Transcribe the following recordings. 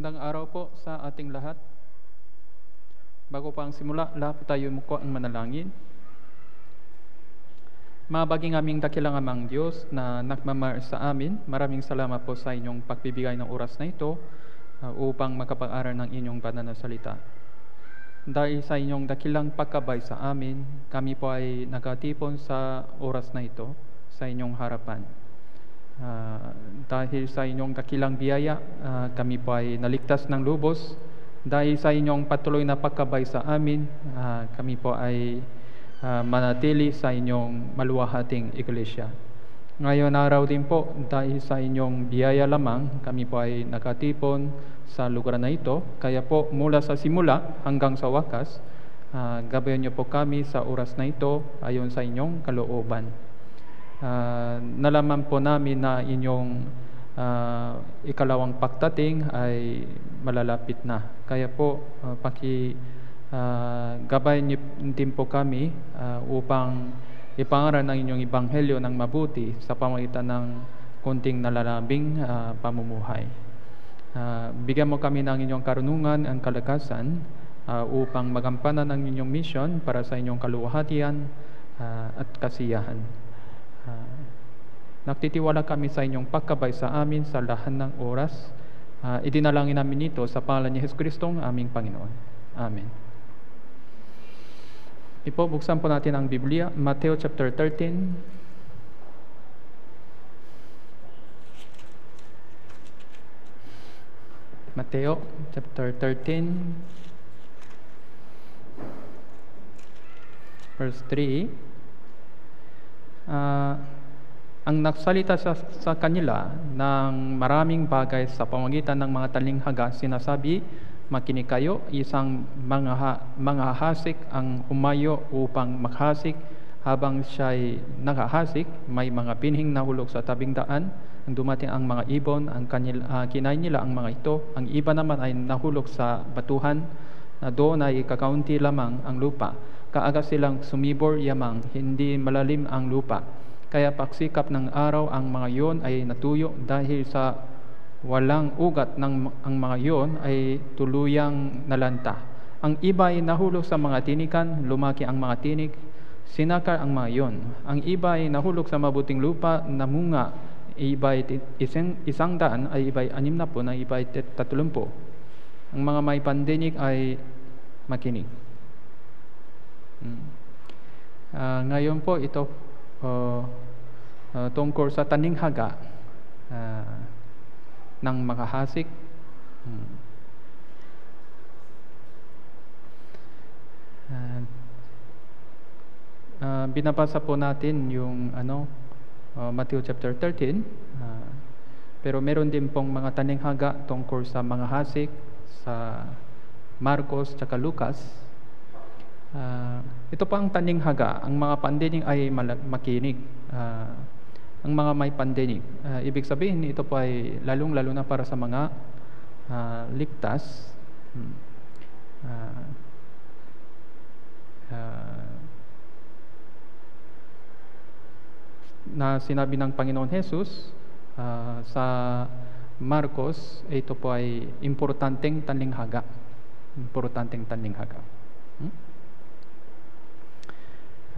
Magandang araw po sa ating lahat. Bago pa ang simula, lahat tayo muko ang manalangin. Mabaging aming dakilang amang Diyos na nagmamahal sa amin, maraming salamat po sa inyong pagbibigay ng oras na ito uh, upang makapag-aral ng inyong banal na salita. Dahil sa inyong dakilang pagkabay sa amin, kami po ay nagatipon sa oras na ito sa inyong harapan. Uh, dahil sa inyong dakilang biyaya, uh, kami po ay naligtas ng lubos. Dahil sa inyong patuloy na pagkabay sa amin, uh, kami po ay uh, manatili sa inyong maluwahating iglesia. Ngayon araw din po, dahil sa inyong biyaya lamang, kami po ay nakatipon sa lugar na ito. Kaya po, mula sa simula hanggang sa wakas, uh, gabayan niyo po kami sa oras na ito ayon sa inyong kalooban. Uh, nalaman po namin na inyong uh, ikalawang pagdating ay malalapit na. Kaya po, uh, paki uh, gabay niyo din po kami uh, upang ipangaral ng inyong ibanghelyo ng mabuti sa pamagitan ng kunting nalalabing uh, pamumuhay. Uh, bigyan mo kami ng inyong karunungan ang kalakasan uh, upang magampanan ang inyong mission para sa inyong kaluwahatian uh, at kasiyahan. Uh, Nagtitiwala kami sa inyong pagkabay sa amin sa lahat ng oras. Uh, idinalangin namin ito sa pangalan ni Jesus Kristo, aming Panginoon. Amen. Ipo, buksan po natin ang Biblia, Mateo chapter 13. Mateo chapter 13 verse 3 uh, ang nagsalita sa, sa kanila ng maraming bagay sa pamagitan ng mga talinghaga sinasabi makinig kayo isang mga, mga hasik ang umayo upang maghasik. Habang siya'y nakahasik may mga pinhing nahulog sa tabing daan. Ang dumating ang mga ibon ang kanil, uh, kinain nila ang mga ito. Ang iba naman ay nahulog sa batuhan na doon ay kakaunti lamang ang lupa kaaga silang sumibor yamang hindi malalim ang lupa kaya paksikap ng araw ang mga yon ay natuyo dahil sa walang ugat ng ang mga yon ay tuluyang nalanta. Ang iba ay nahulog sa mga tinikan, lumaki ang mga tinik, sinakar ang mga yon. Ang iba ay nahulog sa mabuting lupa, namunga, iba ay isang, isang daan, ay iba ay anim na po, na iba ay tatlumpo. Ang mga may pandinig ay makinig. Uh, ngayon po ito uh, uh, tungkol sa taninghaga uh, ng makahasik. Hmm. Uh, uh, binabasa po natin yung ano uh, Matthew chapter 13 uh, pero meron din pong mga taninghaga tungkol sa mga hasik sa Marcos at Lucas Uh, ito pa ang taning haga. Ang mga pandinig ay makinig. Uh, ang mga may pandinig. Uh, ibig sabihin, ito po ay lalong-lalo na para sa mga uh, ligtas. Hmm. Uh, uh, na sinabi ng Panginoon Jesus uh, sa Marcos, ito po ay importanteng tanlinghaga. Importanteng tanlinghaga. Hmm?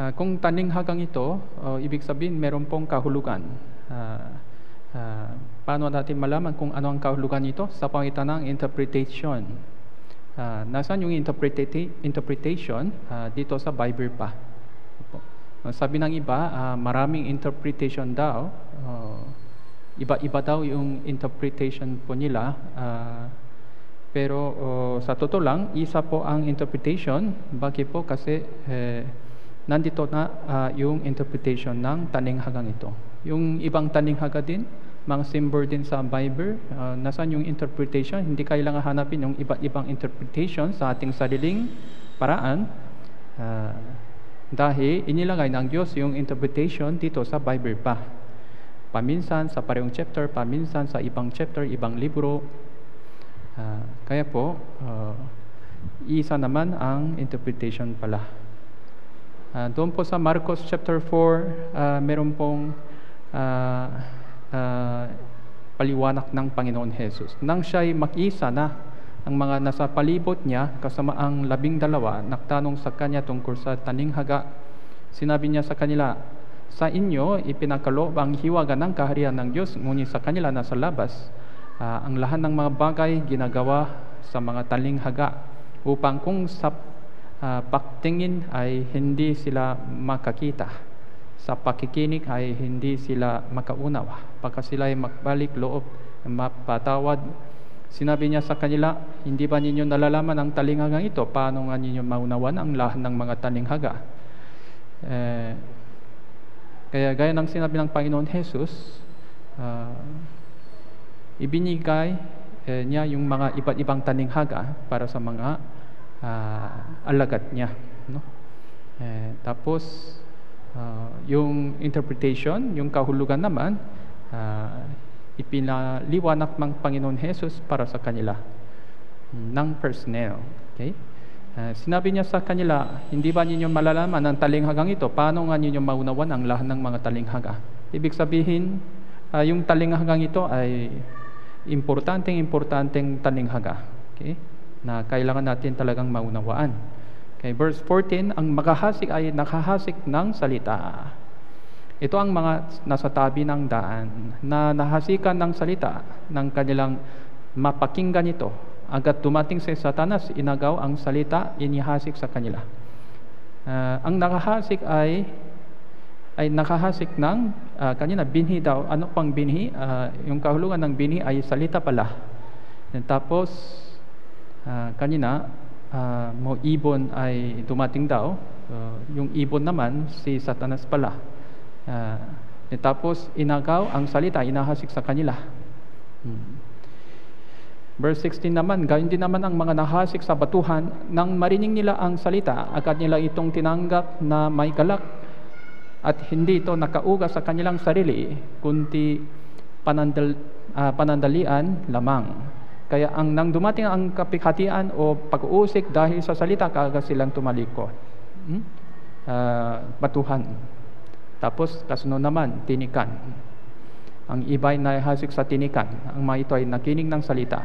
Uh, kung taninghagang ito, uh, ibig sabihin meron pong kahulugan. Uh, uh, paano natin malaman kung ano ang kahulugan nito? Sa pangitan ng interpretation. Uh, nasaan yung interpreta- interpretation? Uh, dito sa Bible pa. Sabi ng iba, uh, maraming interpretation daw. Uh, iba-iba daw yung interpretation po nila. Uh, pero uh, sa totoo lang, isa po ang interpretation. Bakit po? Kasi eh, nandito na uh, yung interpretation ng taninghagang ito. Yung ibang taninghaga din, mga symbol din sa Bible, uh, nasaan yung interpretation? Hindi kailangan hanapin yung iba't ibang interpretation sa ating sariling paraan. Uh, dahil inilagay ng Diyos yung interpretation dito sa Bible pa. Paminsan sa parehong chapter, paminsan sa ibang chapter, ibang libro. Uh, kaya po, uh, isa naman ang interpretation pala. Uh, doon po sa Marcos chapter 4, uh, ah, meron pong uh, uh, paliwanag ng Panginoon Jesus. Nang siya'y mag-isa na, ang mga nasa palibot niya, kasama ang labing dalawa, nagtanong sa kanya tungkol sa taninghaga. Sinabi niya sa kanila, sa inyo ipinakaloob ang hiwaga ng kaharian ng Diyos, ngunit sa kanila nasa labas, uh, ang lahat ng mga bagay ginagawa sa mga talinghaga upang kung sa uh, paktingin ay hindi sila makakita sa pakikinig ay hindi sila makaunawa pagka sila ay magbalik loob mapatawad Sinabi niya sa kanila, hindi ba ninyo nalalaman ang talinghagang ito? Paano nga ninyo maunawan ang lahat ng mga talinghaga? Eh, kaya gaya ng sinabi ng Panginoon Jesus, uh, ibinigay eh, niya yung mga iba't ibang talinghaga para sa mga uh, alagad niya. No? Eh, tapos, uh, yung interpretation, yung kahulugan naman, uh, ipinaliwanag ng Panginoon Jesus para sa kanila ng personnel. Okay? Uh, sinabi niya sa kanila, hindi ba ninyo malalaman ang talinghagang ito? Paano nga ninyo maunawan ang lahat ng mga talinghaga? Ibig sabihin, uh, yung talinghagang ito ay importanteng importanteng talinghaga. Okay? Na kailangan natin talagang maunawaan. Okay, verse 14, ang makahasik ay nakahasik ng salita. Ito ang mga nasa tabi ng daan na nahasikan ng salita ng kanilang mapakinggan ito. Agad dumating si Satanas, inagaw ang salita, inihasik sa kanila. Uh, ang nakahasik ay ay nakahasik ng uh, kanina binhi daw. Ano pang binhi? Uh, yung kahulugan ng binhi ay salita pala. And tapos uh, kanina uh, mo ibon ay dumating daw. Uh, yung ibon naman si Satanas pala. Uh, tapos inagaw ang salita, inahasik sa kanila. Hmm. Verse 16 naman, gayon din naman ang mga nahasik sa batuhan, nang marinig nila ang salita, agad nila itong tinanggap na may galak at hindi ito nakauga sa kanilang sarili, kundi panandal, uh, panandalian lamang. Kaya ang nang dumating ang kapighatian o pag-uusik dahil sa salita, kaagad silang tumalikod. Hmm? Uh, batuhan. Tapos kasunod naman, tinikan. Ang iba'y nahasik sa tinikan. Ang mga ito ay nakinig ng salita.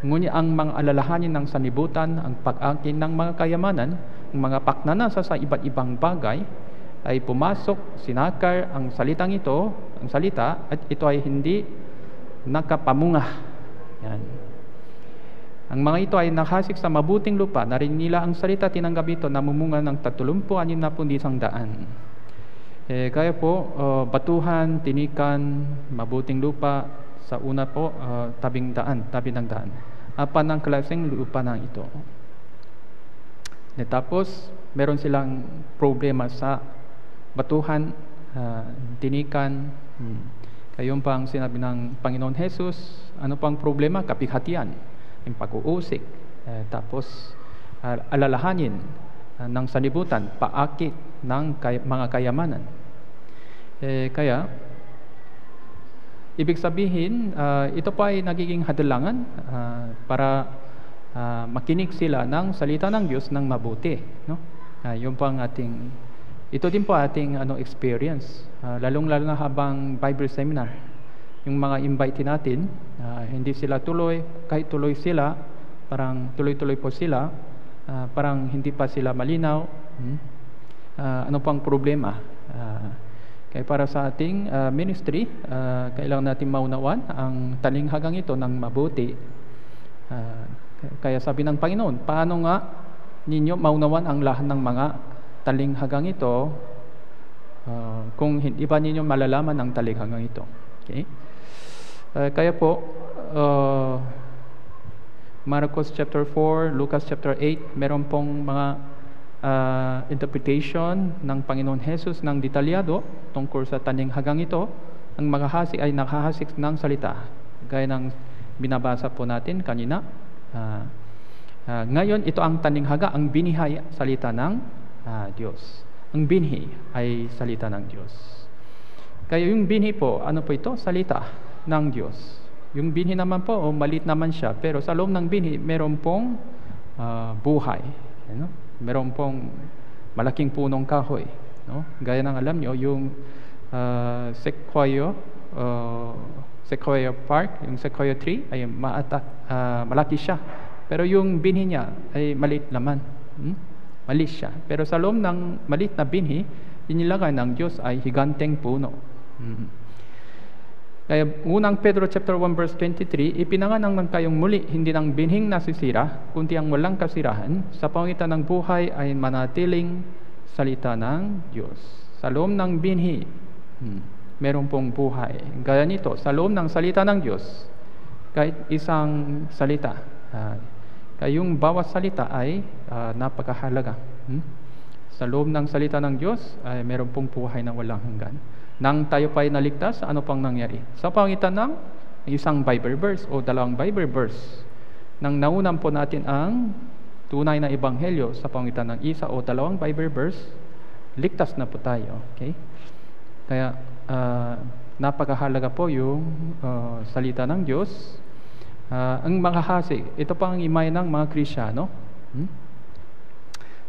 Ngunit ang mga alalahanin ng sanibutan, ang pag-akin ng mga kayamanan, ang mga paknanasa sa iba't ibang bagay, ay pumasok, sinakar ang salitang ito, ang salita, at ito ay hindi nakapamunga. Yan. Ang mga ito ay nakasik sa mabuting lupa, narinig nila ang salita, tinanggap ito, namumunga ng 30 anin na pundisang daan. Eh, kaya po, uh, batuhan, tinikan, mabuting lupa, sa una po, uh, tabing daan, tabi ng daan. Apa ng klaseng lupa ng ito. Tapos, meron silang problema sa batuhan, uh, tinikan, hmm. Kayong pang sinabi ng Panginoon Jesus, ano pang problema? Kapighatian, yung pag-uusik, eh, tapos uh, alalahanin uh, ng sanibutan, paakit, ng kay, mga kayamanan. Eh, kaya, ibig sabihin, uh, ito pa ay nagiging hadalangan uh, para uh, makinig sila ng salita ng Diyos ng mabuti. No? Uh, yung pang ating, ito din po ating ano, experience, uh, lalong-lalo na habang Bible seminar. Yung mga invite natin, uh, hindi sila tuloy, kahit tuloy sila, parang tuloy-tuloy po sila, uh, parang hindi pa sila malinaw. Hmm? uh, ano pang problema. Uh, kaya para sa ating uh, ministry, uh, kailangan natin maunawan ang talinghagang ito ng mabuti. Uh, kaya sabi ng Panginoon, paano nga ninyo maunawan ang lahat ng mga talinghagang ito uh, kung hindi pa ninyo malalaman ang talinghagang ito. Okay? Uh, kaya po, uh, Marcos chapter 4, Lucas chapter 8, meron pong mga uh, interpretation ng Panginoon Jesus ng detalyado tungkol sa taninghagang ito, ang maghahasik ay nakahasik ng salita. Gaya ng binabasa po natin kanina. Uh, uh, ngayon, ito ang taninghaga, ang binihay salita ng uh, Diyos. Ang binhi ay salita ng Diyos. Kaya yung binhi po, ano po ito? Salita ng Diyos. Yung binhi naman po, oh, malit naman siya, pero sa loob ng binhi, meron pong uh, buhay. Know? meron pong malaking punong kahoy. No? Gaya ng alam nyo, yung uh, sequoia uh, Sequoia Park, yung Sequoia tree, ay maata, ah, malaki siya. Pero yung binhi niya ay maliit naman. Hmm? Maliit siya. Pero sa loob ng maliit na binhi, inilagay ng Diyos ay higanteng puno. Hmm. Kaya unang Pedro chapter 1 verse 23, ipinanganak ng kayong muli, hindi ng binhing nasisira, kundi ang walang kasirahan, sa pangitan ng buhay ay manatiling salita ng Diyos. Sa loob ng binhi, hmm, meron pong buhay. Gaya nito, sa loob ng salita ng Diyos, kahit isang salita, uh, kayong bawat salita ay uh, napakahalaga. Hmm? Sa loob ng salita ng Diyos ay meron pong buhay na walang hanggan. Nang tayo pa ay naligtas, ano pang nangyari? Sa pangitan ng isang Bible verse o dalawang Bible verse, nang naunan po natin ang tunay na ebanghelyo sa pangitan ng isa o dalawang Bible verse, ligtas na po tayo. Okay? Kaya uh, napakahalaga po yung uh, salita ng Diyos. Uh, ang mga hasig, ito pa ang imay ng mga Krisyano. Hmm?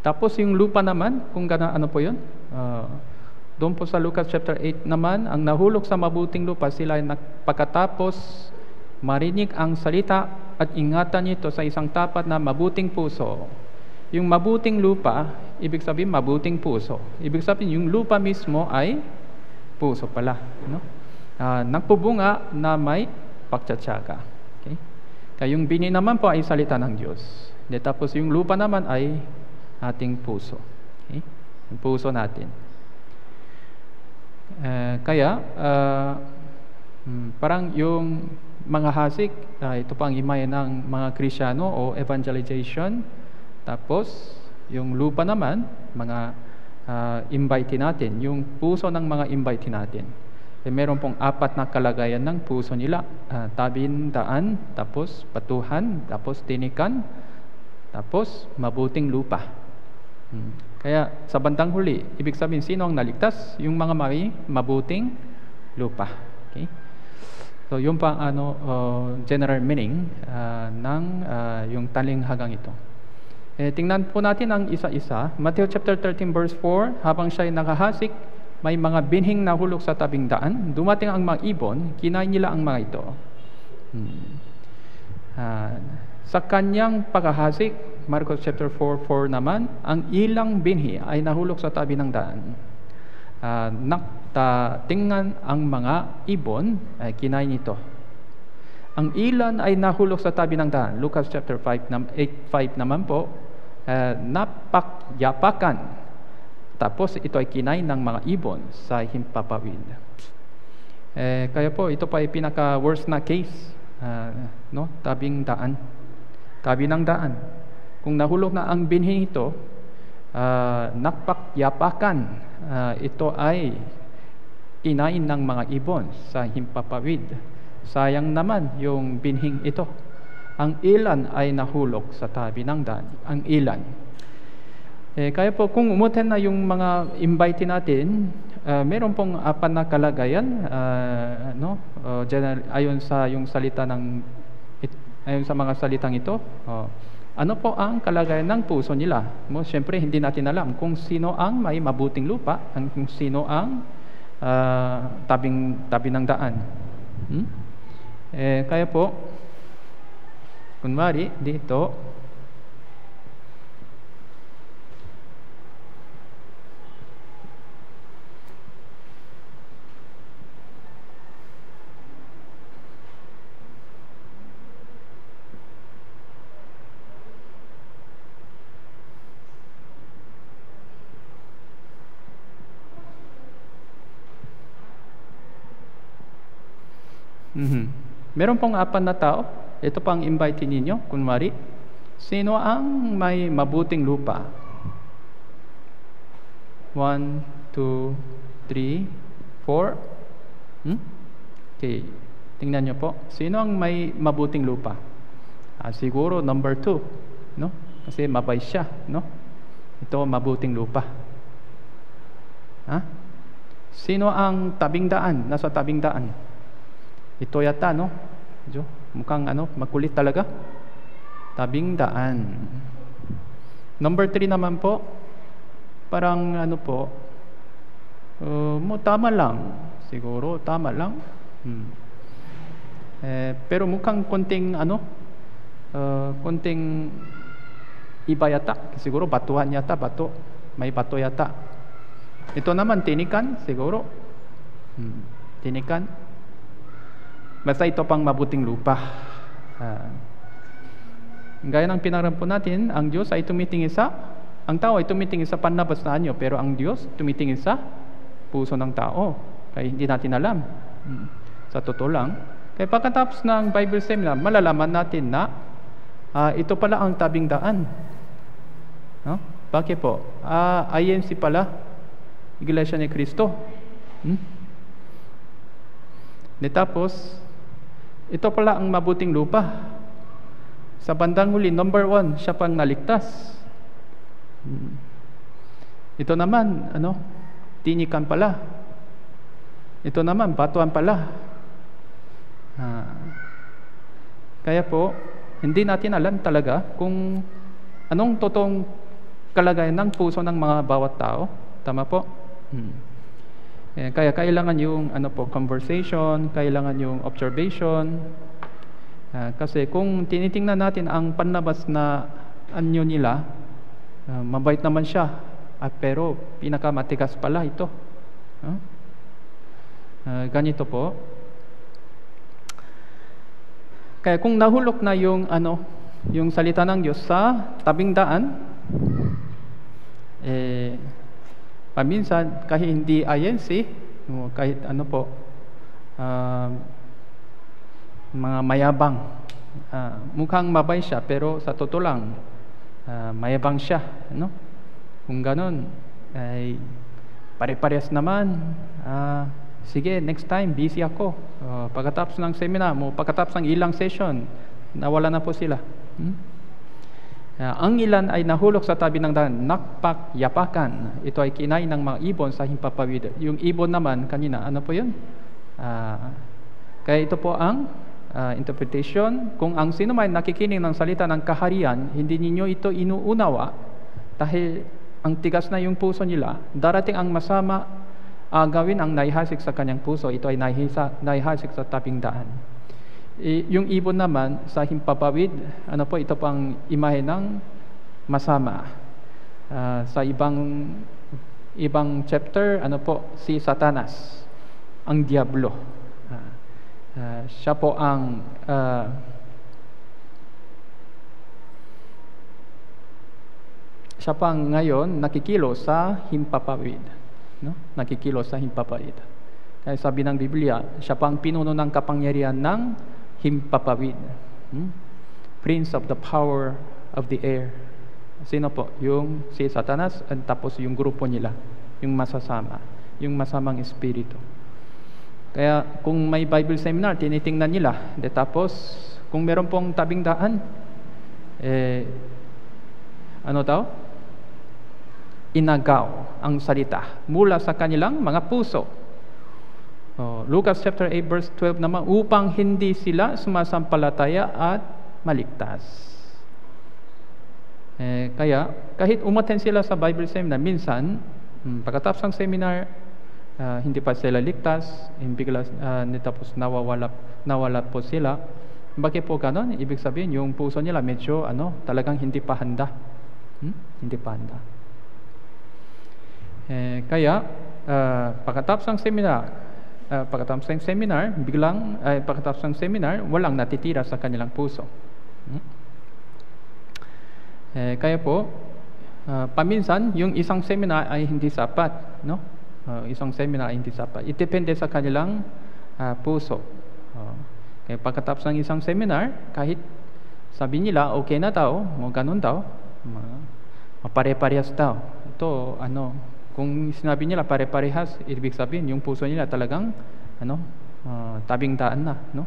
Tapos yung lupa naman, kung gana, ano po yun? Uh, doon po sa Lucas chapter 8 naman, ang nahulog sa mabuting lupa, sila ay pagkatapos marinig ang salita at ingatan nito sa isang tapat na mabuting puso. Yung mabuting lupa, ibig sabihin mabuting puso. Ibig sabihin yung lupa mismo ay puso pala. No? Uh, nagpubunga na may pagtsatsaga. Okay? Kaya yung bini naman po ay salita ng Diyos. De, tapos yung lupa naman ay ating puso. Okay? Yung puso natin. Uh, kaya, uh, parang yung mga hasik, uh, ito pang imay ng mga Krisyano o evangelization. Tapos, yung lupa naman, mga uh, invite natin, yung puso ng mga invite natin. E meron pong apat na kalagayan ng puso nila. Uh, tabin, daan, tapos patuhan, tapos tinikan, tapos mabuting lupa. Hmm. Kaya sa bandang huli, ibig sabihin sino ang naligtas? Yung mga may mabuting lupa. Okay? So yung pa ano uh, general meaning uh, ng uh, yung talinghagang ito. Eh, tingnan po natin ang isa-isa. Matthew chapter 13 verse 4, habang siya ay nakahasik, may mga binhing nahulog sa tabing daan. Dumating ang mga ibon, kinain nila ang mga ito. Hmm. Uh, sa kanyang pagkahasik, Marcos chapter 4, 4 naman, ang ilang binhi ay nahulog sa tabi ng daan. Uh, naktatingan ang mga ibon, ay kinain nito. Ang ilan ay nahulog sa tabi ng daan. Lucas chapter 5, 8, 5 naman po, uh, napakyapakan. Tapos ito ay kinain ng mga ibon sa himpapawid. Eh, kaya po, ito pa ay pinaka-worst na case. Uh, no? Tabing daan tabi ng daan. Kung nahulog na ang binhi ito, uh, nakpakyapakan, uh, ito ay inain ng mga ibon sa himpapawid. Sayang naman yung binhing ito. Ang ilan ay nahulog sa tabi ng daan. Ang ilan. Eh, kaya po kung umutin na yung mga invite natin, uh, meron pong apat na kalagayan uh, no? Uh, general, ayon sa yung salita ng ayon sa mga salitang ito. Oh. Ano po ang kalagayan ng puso nila? Mo, siyempre, hindi natin alam kung sino ang may mabuting lupa, ang kung sino ang uh, tabing tabi ng daan. Hmm? Eh, kaya po, kunwari, dito, Mm-hmm. Meron pong apat na tao. Ito pang invite ninyo, kunwari. Sino ang may mabuting lupa? One, two, three, four. Hmm? Okay. Tingnan nyo po. Sino ang may mabuting lupa? Ah, siguro number two. No? Kasi mabay siya. No? Ito mabuting lupa. Ha? Sino ang tabing daan? Nasa tabing daan? Ito yata, no? Medyo, mukhang ano, makulit talaga. Tabing daan. Number three naman po, parang ano po, uh, mo tama lang. Siguro, tama lang. Hmm. Eh, pero mukhang konting ano, uh, konting iba yata. Siguro batuhan yata, bato. May bato yata. Ito naman, tinikan, siguro. Hmm, tinikan. Basta ito pang mabuting lupa. Uh, gaya ng pinarampo natin, ang Diyos ay tumitingin sa, ang tao ay tumitingin sa panlabas na anyo, pero ang Diyos tumitingin sa puso ng tao. Kaya hindi natin alam. Hmm. Sa totoo lang. Kaya pagkatapos ng Bible seminar, malalaman natin na uh, ito pala ang tabing daan. No? Bakit po? Ah, uh, INC pala, Iglesia ni Cristo. Hmm? De tapos, ito pala ang mabuting lupa. Sa bandang huli, number one, siya pang naligtas. Hmm. Ito naman, ano, tinikan pala. Ito naman, batuan pala. Ah. Kaya po, hindi natin alam talaga kung anong totoong kalagayan ng puso ng mga bawat tao. Tama po? Hmm. Eh, kaya kailangan yung ano po, conversation, kailangan yung observation. Uh, kasi kung tinitingnan natin ang panlabas na anyo nila, uh, mabait naman siya, uh, pero pinakamatigas pala ito. Uh, Uh, ganito po. Kaya kung nahulok na yung ano, yung salita ng Diyos sa tabing daan, eh, paminsan kahit hindi INC, kahit ano po, uh, mga mayabang, uh, mukhang mabay siya, pero sa totoo lang, uh, mayabang siya. No? Kung ganon, ay pare-parehas naman, uh, sige, next time, busy ako. Uh, pagkatapos ng seminar mo, pagkatapos ng ilang session, nawala na po sila. Hmm? Uh, ang ilan ay nahulog sa tabi ng daan, nakpak-yapakan. Ito ay kinain ng mga ibon sa himpapawid. Yung ibon naman, kanina, ano po yun? Uh, kaya ito po ang uh, interpretation. Kung ang sino man nakikinig ng salita ng kaharian, hindi ninyo ito inuunawa, dahil ang tigas na yung puso nila, darating ang masama uh, gawin ang naihasik sa kanyang puso, ito ay naihisa, naihasik sa tabing daan. E, yung ibon naman sa himpapawid, ano po, ito pang imahe ng masama. Uh, sa ibang ibang chapter, ano po, si Satanas, ang Diablo. Uh, uh, siya po ang uh, siya pang ngayon nakikilo sa himpapawid no? nakikilos sa himpapawid. Kaya sabi ng Biblia, siya pang pinuno ng kapangyarihan ng himpapawid. Hmm? Prince of the power of the air. Sino po? Yung si Satanas at tapos yung grupo nila, yung masasama, yung masamang espiritu. Kaya kung may Bible seminar, tinitingnan nila. De tapos, kung meron pong tabing daan, eh, ano daw? inagaw ang salita mula sa kanilang mga puso. Oh, Lucas chapter 8 verse 12 naman upang hindi sila sumasampalataya at maligtas. Eh, kaya kahit umaten sila sa Bible seminar minsan hmm, pagkatapos ng seminar uh, hindi pa sila ligtas, bigla uh, tapos nawawala nawala po sila. Bakit po ganon? Ibig sabihin yung puso nila medyo ano, talagang hindi pa handa. Hmm? Hindi pa handa. Eh, kaya, uh, pagkatapos ng seminar, uh, pagkatapos ng seminar, biglang, uh, pagkatapos ng seminar, walang natitira sa kanilang puso. Hmm? Eh, kaya po, uh, paminsan, yung isang seminar ay hindi sapat. No? Uh, isang seminar ay hindi sapat. Itepende sa kanilang uh, puso. Uh, kaya pagkatapos ng isang seminar, kahit sabi nila, okay na daw, mo ganun daw, mapare-parehas daw. Ito, ano, kung sinabi nila pare-parehas, ibig sabihin yung puso nila talagang ano, uh, tabing daan na, no?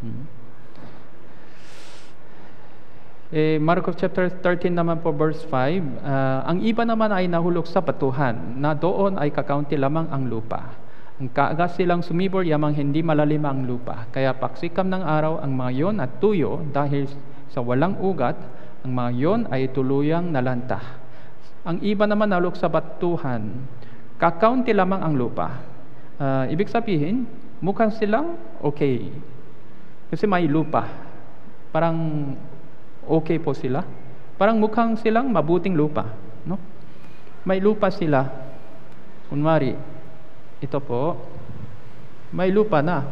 Hmm. Eh, Marcos chapter 13 naman po verse 5, uh, ah, ang iba naman ay nahulog sa batuhan, na doon ay kakaunti lamang ang lupa. Ang kaagas silang sumibol yamang hindi malalim ang lupa. Kaya paksikam ng araw ang mga yon at tuyo dahil sa walang ugat, ang mga yon ay tuluyang nalanta. Ang iba naman nalok sa batuhan. Kakaunti lamang ang lupa. Uh, ibig sabihin, mukhang silang okay. Kasi may lupa. Parang okay po sila. Parang mukhang silang mabuting lupa. No? May lupa sila. Kunwari, ito po, may lupa na.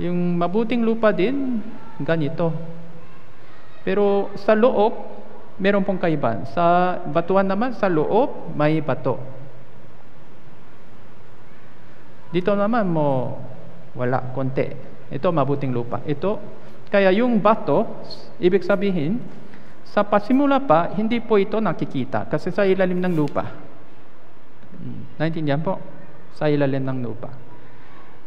Yung mabuting lupa din, ganito. Pero sa loob, meron pong kaiban. Sa batuan naman, sa loob, may bato. Dito naman mo, wala, konti. Ito, mabuting lupa. Ito, kaya yung bato, ibig sabihin, sa pasimula pa, hindi po ito nakikita kasi sa ilalim ng lupa. Hmm, naintindihan po? Sa ilalim ng lupa.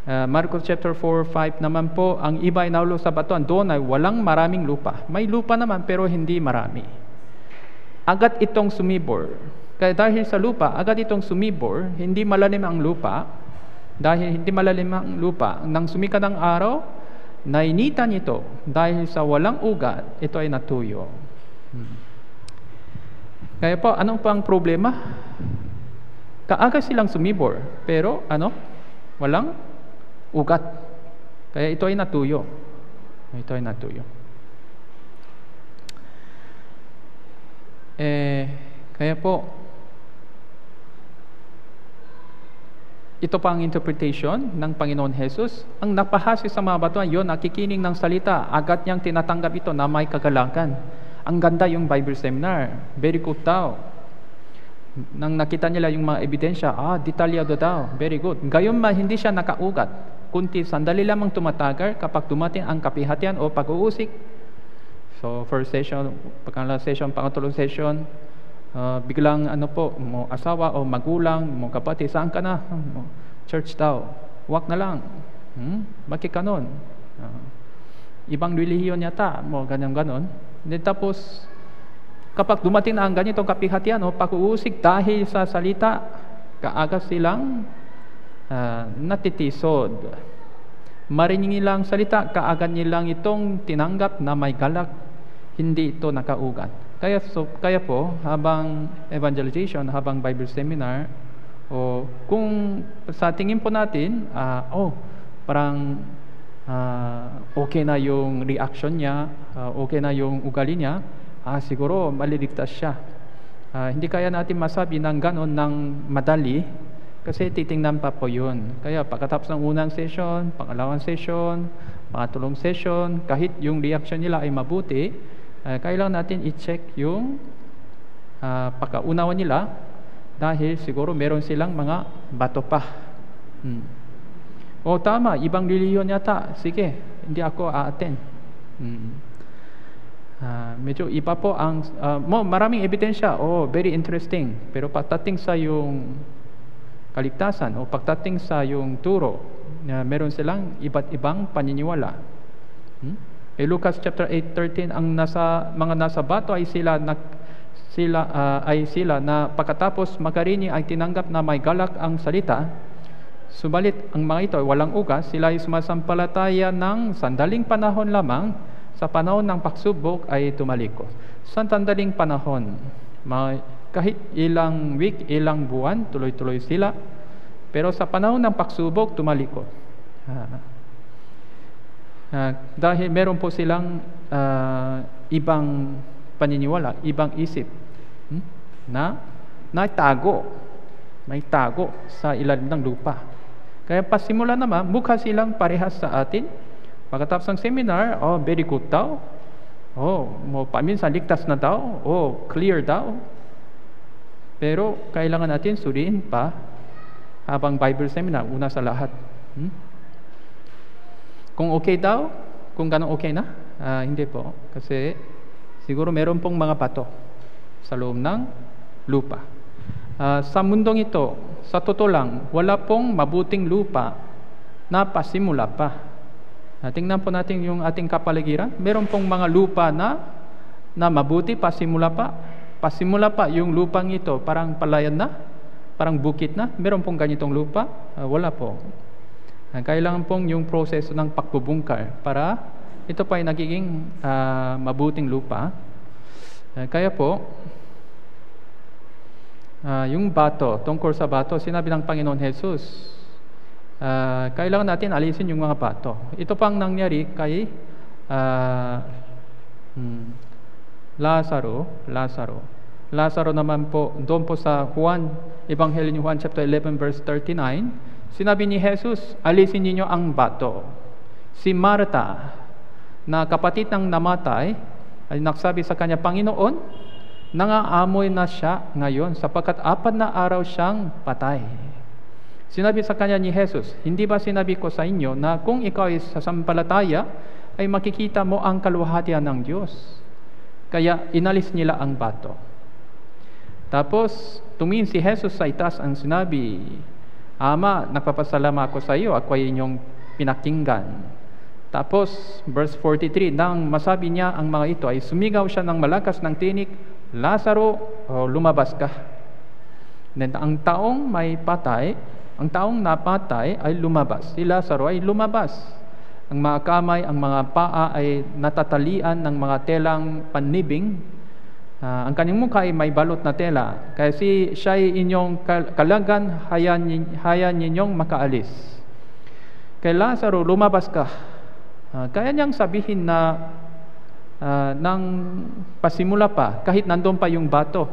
Uh, Marcos chapter 4, 5 naman po, ang iba ay naulo sa batuan, doon ay walang maraming lupa. May lupa naman pero hindi marami. Agad itong sumibor. Kaya dahil sa lupa, agad itong sumibor, hindi malalim ang lupa, dahil hindi malalim ang lupa, nang sumikat ang araw, nainitan ito dahil sa walang ugat, ito ay natuyo. Kaya po, anong pang problema? Kaaga silang sumibor, pero ano? Walang ugat. Kaya ito ay natuyo. Ito ay natuyo. Eh, kaya po, ito pa ang interpretation ng Panginoon Jesus. Ang napahasi sa mga batuan, yon nakikinig ng salita, agad niyang tinatanggap ito na may kagalakan. Ang ganda yung Bible seminar. Very good daw. Nang nakita nila yung mga ebidensya, ah, detalyado daw. Very good. Gayon man, hindi siya nakaugat. Kunti, sandali lamang tumatagal kapag dumating ang kapihatian o pag-uusik So, first session, pangalawa session, pangatlong session, uh, biglang ano po, mo asawa o magulang, mo kapatid, saan ka na? Church daw. Wak na lang. Hmm? Bakit kanon? Uh, ibang relihiyon yata, mo ganyan ganon. Then tapos, kapag dumating na ang ganitong kapihatian o pag-uusig dahil sa salita, kaaga silang uh, natitisod. Marinig nilang salita, kaagad nilang itong tinanggap na may galak hindi ito nakaugat. Kaya, so, kaya po, habang evangelization, habang Bible seminar, o kung sa tingin po natin, uh, oh, parang uh, okay na yung reaction niya, uh, okay na yung ugali niya, ah, siguro maliligtas siya. Uh, hindi kaya natin masabi ng ganon ng madali kasi titingnan pa po yun. Kaya pagkatapos ng unang session, pangalawang session, pangatlong session, kahit yung reaction nila ay mabuti, uh, kailangan natin i-check yung uh, pagkaunawa nila dahil siguro meron silang mga bato pa. Hmm. O tama, ibang reliyon yata. Sige, hindi ako a-attend. Hmm. Uh, medyo iba po ang uh, maraming ebidensya. Oh, very interesting. Pero pagdating sa yung kaligtasan o pagdating sa yung turo, uh, meron silang iba't ibang paniniwala. Hmm? Eh Lucas chapter 8:13 ang nasa mga nasa bato ay sila na sila uh, ay sila na pagkatapos makarini ay tinanggap na may galak ang salita. Subalit ang mga ito ay walang ugas, sila ay sumasampalataya ng sandaling panahon lamang, sa panahon ng pagsubok ay tumaliko. Sa sandaling panahon, mga, kahit ilang week, ilang buwan, tuloy-tuloy sila. Pero sa panahon ng pagsubok, tumaliko. Uh, Uh, dahil meron po silang uh, ibang paniniwala, ibang isip hmm? na natago, may tago sa ilalim ng lupa. Kaya pasimula naman, mukha silang parehas sa atin. Pagkatapos ng seminar, oh, very good daw. Oh, mo paminsan ligtas na daw. Oh, clear daw. Pero kailangan natin suriin pa habang Bible seminar, una sa lahat. Hmm? Kung okay daw, kung ganun okay na, uh, hindi po. Kasi siguro meron pong mga bato sa loob ng lupa. Uh, sa mundong ito, sa totoo lang, wala pong mabuting lupa na pasimula pa. Uh, tingnan po natin yung ating kapaligiran. Meron pong mga lupa na na mabuti pasimula pa. Pasimula pa yung lupang ito, parang palayan na, parang bukit na. Meron pong ganitong lupa? Uh, wala po. Kailangan pong yung proseso ng pagbubungkar para ito pa ay nagiging uh, mabuting lupa. Uh, kaya po, uh, yung bato, tungkol sa bato, sinabi ng Panginoon Jesus, ah, kailangan natin alisin yung mga bato. Ito pang nangyari kay ah, hmm, Lazaro, Lazaro. Lazaro naman po, doon po sa Juan, Ebanghelyo ni Juan chapter 11 verse 39, sinabi ni Jesus, alisin niyo ang bato. Si Marta, na kapatid ng namatay, ay nagsabi sa kanya, Panginoon, nangaamoy na siya ngayon sapagkat apat na araw siyang patay. Sinabi sa kanya ni Jesus, Hindi ba sinabi ko sa inyo na kung ikaw ay sasampalataya, ay makikita mo ang kaluwalhatian ng Diyos. Kaya inalis nila ang bato. Tapos tumingin si Jesus sa itaas ang sinabi, Ama, nagpapasalamat ako sa iyo, ako ay inyong pinakinggan. Tapos, verse 43, nang masabi niya ang mga ito, ay sumigaw siya ng malakas ng tinik, Lazaro, oh, lumabas ka. Then, ang taong may patay, ang taong napatay ay lumabas. Si Lazaro ay lumabas. Ang mga kamay, ang mga paa ay natatalian ng mga telang panibing. Ah, ang kanyang mukha ay may balot na tela. Kaya si siya ay inyong kal- kalagan, hayan, hayan ninyong makaalis. Kay Lazaro, lumabas ka. Ah, kaya niyang sabihin na ah, nang pasimula pa, kahit nandun pa yung bato,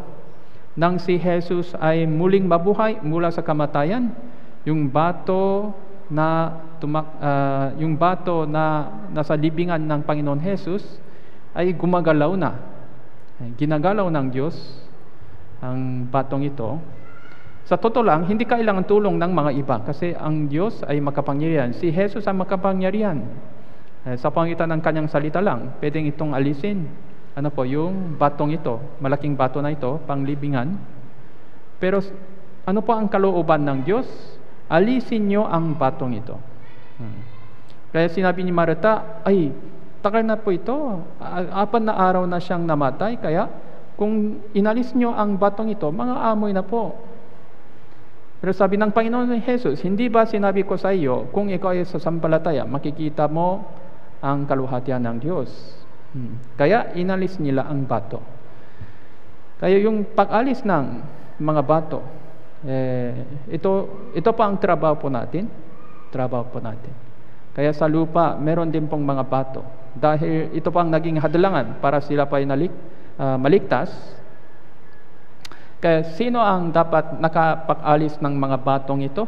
nang si Jesus ay muling mabuhay mula sa kamatayan, yung bato na tumak, ah, yung bato na nasa libingan ng Panginoon Jesus ay gumagalaw na. Ay, Ginagalaw ng Diyos ang batong ito. Sa totoo lang, hindi kailangan tulong ng mga iba kasi ang Diyos ay makapangyarihan. Si Jesus ang makapangyarihan. Eh, sa pangitan ng kanyang salita lang, pwedeng itong alisin. Ano po, yung batong ito, malaking bato na ito, panglibingan. Pero ano po ang kalooban ng Diyos? Alisin nyo ang batong ito. Hmm. Kaya sinabi ni Marta, ay, takal na po ito. Apat na araw na siyang namatay, kaya kung inalis nyo ang batong ito, mga amoy na po. Pero sabi ng Panginoon ni Jesus, hindi ba sinabi ko sa iyo, kung ikaw ay sasampalataya, makikita mo ang kaluhatian ng Diyos. Hmm. Kaya inalis nila ang bato. Kaya yung pag-alis ng mga bato, eh, ito, ito pa ang trabaho po natin. Trabaho po natin. Kaya sa lupa, meron din pong mga bato. Dahil ito pang naging hadlangan para sila pa nalik, ah, maligtas. Kaya sino ang dapat nakapag-alis ng mga batong ito?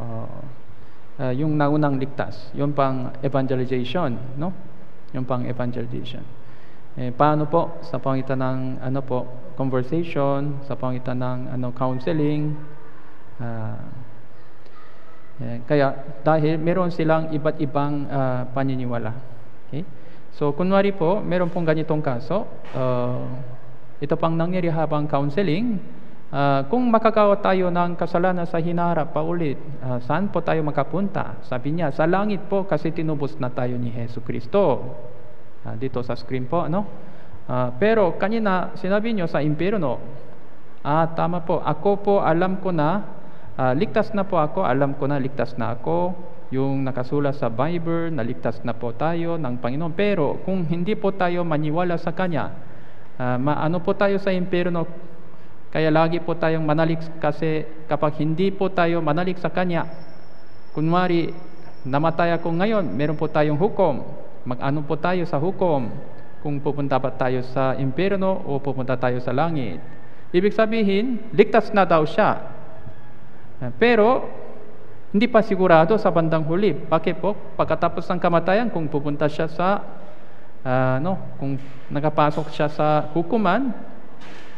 Ah, yung naunang ligtas, yung pang evangelization, no? Yung pang evangelization. Eh, paano po sa pangitan ng ano po, conversation, sa pangitan ng ano counseling, ah, eh, kaya dahil meron silang iba't ibang ah, paniniwala. Okay? So kunwari po, meron pong ganitong kaso, ah, ito pang nangyari habang counseling, ah, kung makagawa tayo ng kasalanan sa hinarap pa ulit, ah, saan po tayo makapunta? Sabi niya, sa langit po kasi tinubos na tayo ni Heso Kristo. Ah, dito sa screen po, ano? Ah, pero kanina sinabi niyo sa impyerno, ah, tama po, ako po alam ko na, ah, ligtas na po ako, alam ko na ligtas na ako, yung nakasulat sa Bible, naligtas na po tayo ng Panginoon. Pero kung hindi po tayo maniwala sa Kanya, ah, maano po tayo sa impyerno, kaya lagi po tayong manalik kasi kapag hindi po tayo manalik sa Kanya, kunwari, namatay ako ngayon, meron po tayong hukom, mag-ano po tayo sa hukom, kung pupunta ba tayo sa impyerno o pupunta tayo sa langit. Ibig sabihin, ligtas na daw siya. Pero, hindi pa sigurado sa bandang huli. Bakit po? Pagkatapos ng kamatayan, kung pupunta siya sa, ah, no, kung nakapasok siya sa hukuman,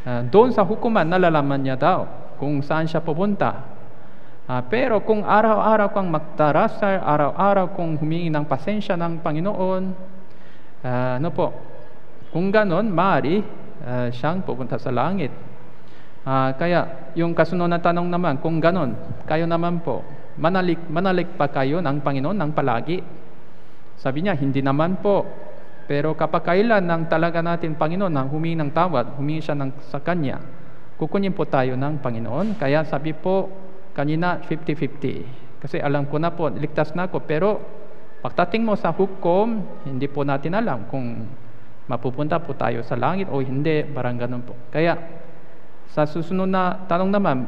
ah, doon sa hukuman, nalalaman niya daw kung saan siya pupunta. Ah, pero kung araw-araw kang magdarasal, araw-araw kung humingi ng pasensya ng Panginoon, ah, ano po, kung ganon, maaari ah, siyang pupunta sa langit. Ah, kaya yung kasunod na tanong naman, kung ganon, kayo naman po, manalik, manalik pa kayo ng Panginoon ng palagi. Sabi niya, hindi naman po. Pero kapag kailan ng talaga natin Panginoon nang humingi ng tawad, humingi siya ng, sa Kanya, kukunin po tayo ng Panginoon. Kaya sabi po, kanina 50-50. Kasi alam ko na po, ligtas na ako. Pero pagdating mo sa hukom, hindi po natin alam kung mapupunta po tayo sa langit o hindi, parang ganun po. Kaya sa susunod na tanong naman,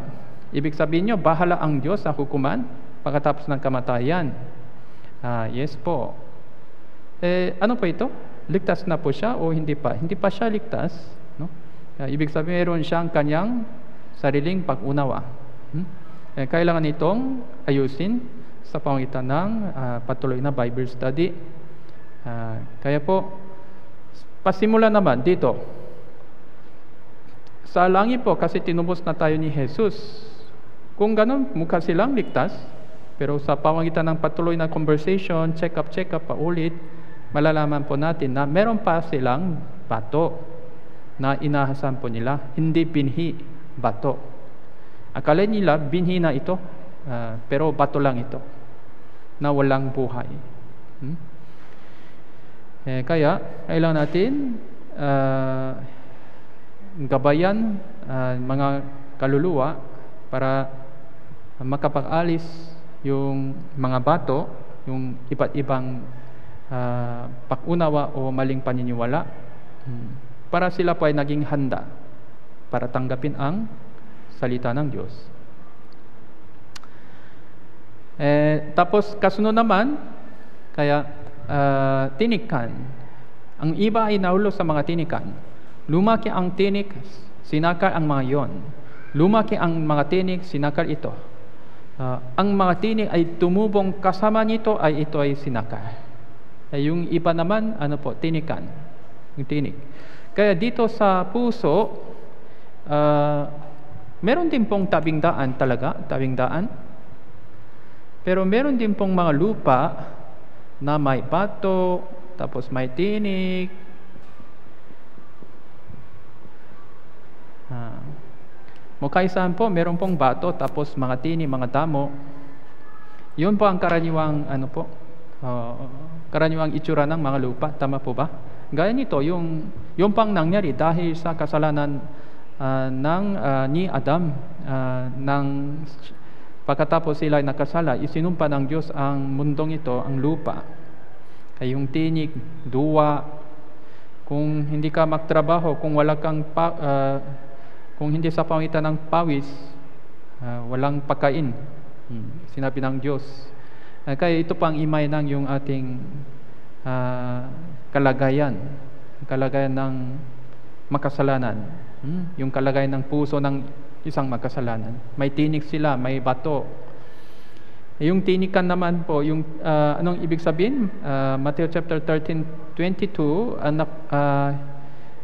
ibig sabihin nyo, bahala ang Diyos sa hukuman? pagkatapos ng kamatayan. Ah, yes po. Eh, ano po ito? Ligtas na po siya o hindi pa? Hindi pa siya ligtas. No? Ah, ibig sabihin, meron siyang kanyang sariling pag-unawa. Hmm? Eh, kailangan itong ayusin sa pamagitan ng ah, patuloy na Bible study. Ah, kaya po, pasimula naman dito. Sa langit po, kasi tinubos na tayo ni Jesus. Kung ganun, mukha silang ligtas. Pero sa pamagitan ng patuloy na conversation, check-up, check-up pa ulit, malalaman po natin na meron pa silang bato na inahasan po nila. Hindi binhi, bato. Akala nila, binhi na ito, ah, pero bato lang ito na walang buhay. Hmm? Eh, kaya, kailangan natin ah, gabayan ah, mga kaluluwa para makapag-alis yung mga bato, yung iba't ibang ah, pakunawa o maling paniniwala hmm, para sila po ay naging handa para tanggapin ang salita ng Diyos. Eh, tapos kasunod naman, kaya ah, tinikan. Ang iba ay naulo sa mga tinikan. Lumaki ang tinik, sinakal ang mga yon. Lumaki ang mga tinik, sinakal ito. Ah, ang mga tinik ay tumubong kasama nito ay ito ay sinakal. Eh, yung iba naman, ano po, tinikan. Yung tinik. Kaya dito sa puso, ah, meron din pong tabing daan talaga, tabing daan. Pero meron din pong mga lupa na may bato, tapos may tinik. Ah. Mukha saan po, meron pong bato, tapos mga tini, mga damo. Yun po ang karaniwang, ano po, ah, karaniwang itsura ng mga lupa. Tama po ba? Gaya nito, yung, yung pang nangyari dahil sa kasalanan ah, ng ah, ni Adam, ah, ng pagkatapos sila ay nakasala, isinumpa ng Diyos ang mundong ito, ang lupa. Ay yung tinik, duwa, kung hindi ka magtrabaho, kung wala kang pa, ah, kung hindi sa pamitan ng pawis, ah, walang pagkain. Hmm, Sinabi ng Diyos. Ah, kaya ito pang imay ng yung ating ah, kalagayan. Kalagayan ng makasalanan. Hmm, Yung kalagayan ng puso ng isang makasalanan. May tinik sila, may bato. Eh, Yung tinikan naman po, yung ah, anong ibig sabihin? Ah, Matthew chapter 13, 22, ang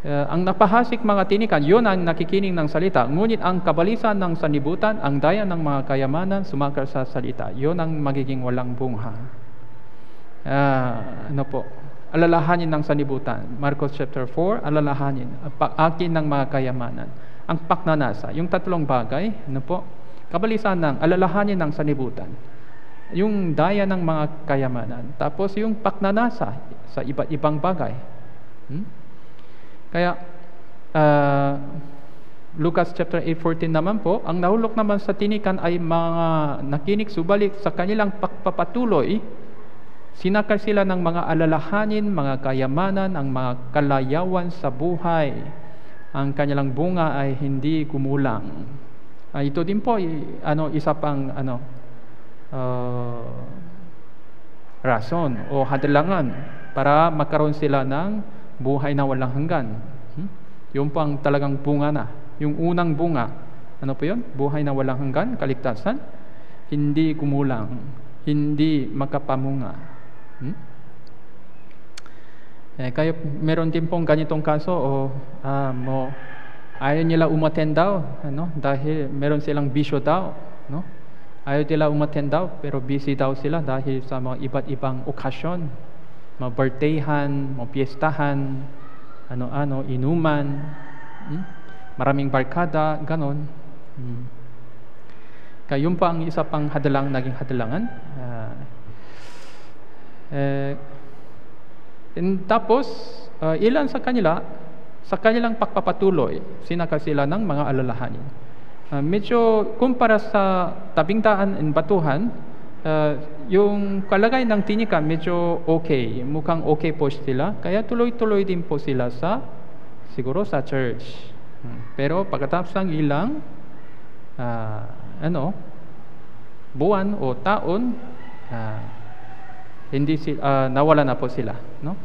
ah, ang napahasik mga tinikan, yun ang nakikinig ng salita. Ngunit ang kabalisan ng sanibutan, ang daya ng mga kayamanan, sumakal sa salita. Yun ang magiging walang bunga. Ah, ano po? Alalahanin ng sanibutan. Marcos chapter 4, alalahanin. Pag-akin ng mga kayamanan. Ang paknanasa. Yung tatlong bagay, ano po? Kabalisan ng alalahanin ng sanibutan. Yung daya ng mga kayamanan. Tapos yung paknanasa sa iba't ibang bagay. Hmm? Kaya, ah, Lucas chapter 8:14 naman po, ang nahulok naman sa tinikan ay mga nakinig subalik sa kanilang pagpapatuloy Sinakal sila ng mga alalahanin, mga kayamanan, ang mga kalayawan sa buhay. Ang kanilang bunga ay hindi kumulang. Ah, ito din po ano isa pang ano ah, rason o hadlangan para magkaroon sila ng buhay na walang hanggan. Hmm? Yung pang talagang bunga na. Yung unang bunga, ano po yun? Buhay na walang hanggan, kaligtasan. Hindi kumulang, hindi makapamunga. Hmm? Eh, kayo, meron din pong ganitong kaso o ah, mo, ayaw nila umattend daw, ano, dahil meron silang bisyo daw, no? Ayaw nila umattend daw, pero busy daw sila dahil sa mga iba't ibang okasyon, mga piyestahan, ano-ano, inuman, hmm? maraming barkada, ganon. Hmm. Kaya yun pa ang isa pang hadalang naging hadalangan. Ah, eh, and tapos, ah, ilan sa kanila, sa kanilang pagpapatuloy, sinaka sila ng mga alalahanin. Ah, medyo kumpara sa tabing daan and batuhan, ah, yung kalagay ng tinikan medyo okay. Mukhang okay po sila. Kaya tuloy-tuloy din po sila sa, siguro sa church. Hmm. Pero pagkatapos ng ilang, ah, ano, buwan o taon, ah, hindi si, ah, nawala na po sila, no?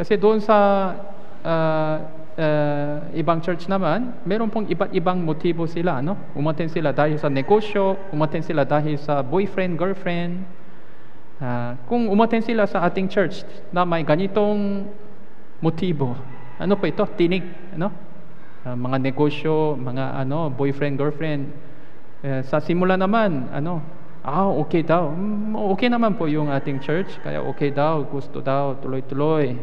Kasi doon sa ah, ah, ibang church naman, meron pong iba't ibang motibo sila, no? Umaten sila dahil sa negosyo, umaten sila dahil sa boyfriend, girlfriend. Ah, kung umaten sila sa ating church na may ganitong motibo, ano po ito? Tinig, ano? Ah, mga negosyo, mga ano, boyfriend, girlfriend. Eh, sa simula naman, ano, ah, okay daw. Mm, okay naman po yung ating church, kaya okay daw, gusto daw, tuloy-tuloy.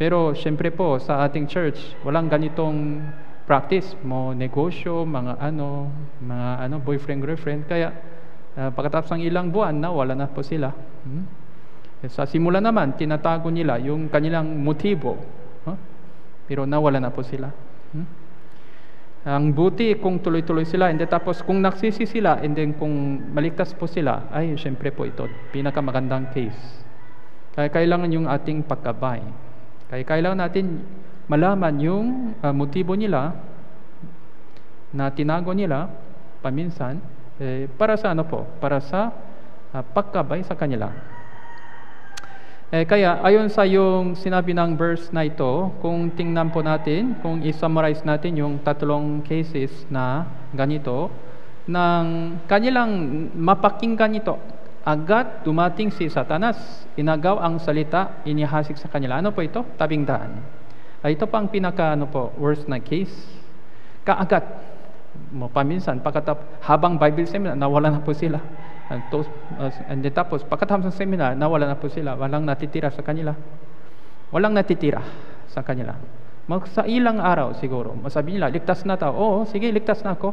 Pero syempre po, sa ating church, walang ganitong practice mo, negosyo, mga ano, mga ano, boyfriend, girlfriend. Kaya ah, pagkatapos ng ilang buwan, na wala na po sila. Hmm? Eh, Sa simula naman, tinatago nila yung kanilang motibo. Huh? Pero nawala na po sila. Hmm? Ang buti kung tuloy-tuloy sila, and then tapos kung nagsisi sila, and then kung maligtas po sila, ay syempre po ito, pinakamagandang case. Kaya kailangan yung ating pagkabay. Kaya kailangan natin malaman yung ah, motibo nila na tinago nila paminsan eh, para sa ano po? Para sa ah, pagkabay sa kanila. Eh, kaya ayon sa yung sinabi ng verse na ito, kung tingnan po natin, kung i-summarize natin yung tatlong cases na ganito, ng kanilang mapakinggan ito, agad dumating si Satanas, inagaw ang salita, inihasik sa kanila. Ano po ito? Tabing daan. Ah, ito pa ang pinaka ano po, worst na case. Kaagad, mo paminsan, pagkatap, habang Bible seminar, nawala na po sila. And, to, uh, and tapos, pagkatapos ng seminar, nawala na po sila. Walang natitira sa kanila. Walang natitira sa kanila. Mag, sa ilang araw siguro, masabi nila, ligtas na tao. Oo, sige, ligtas na ako.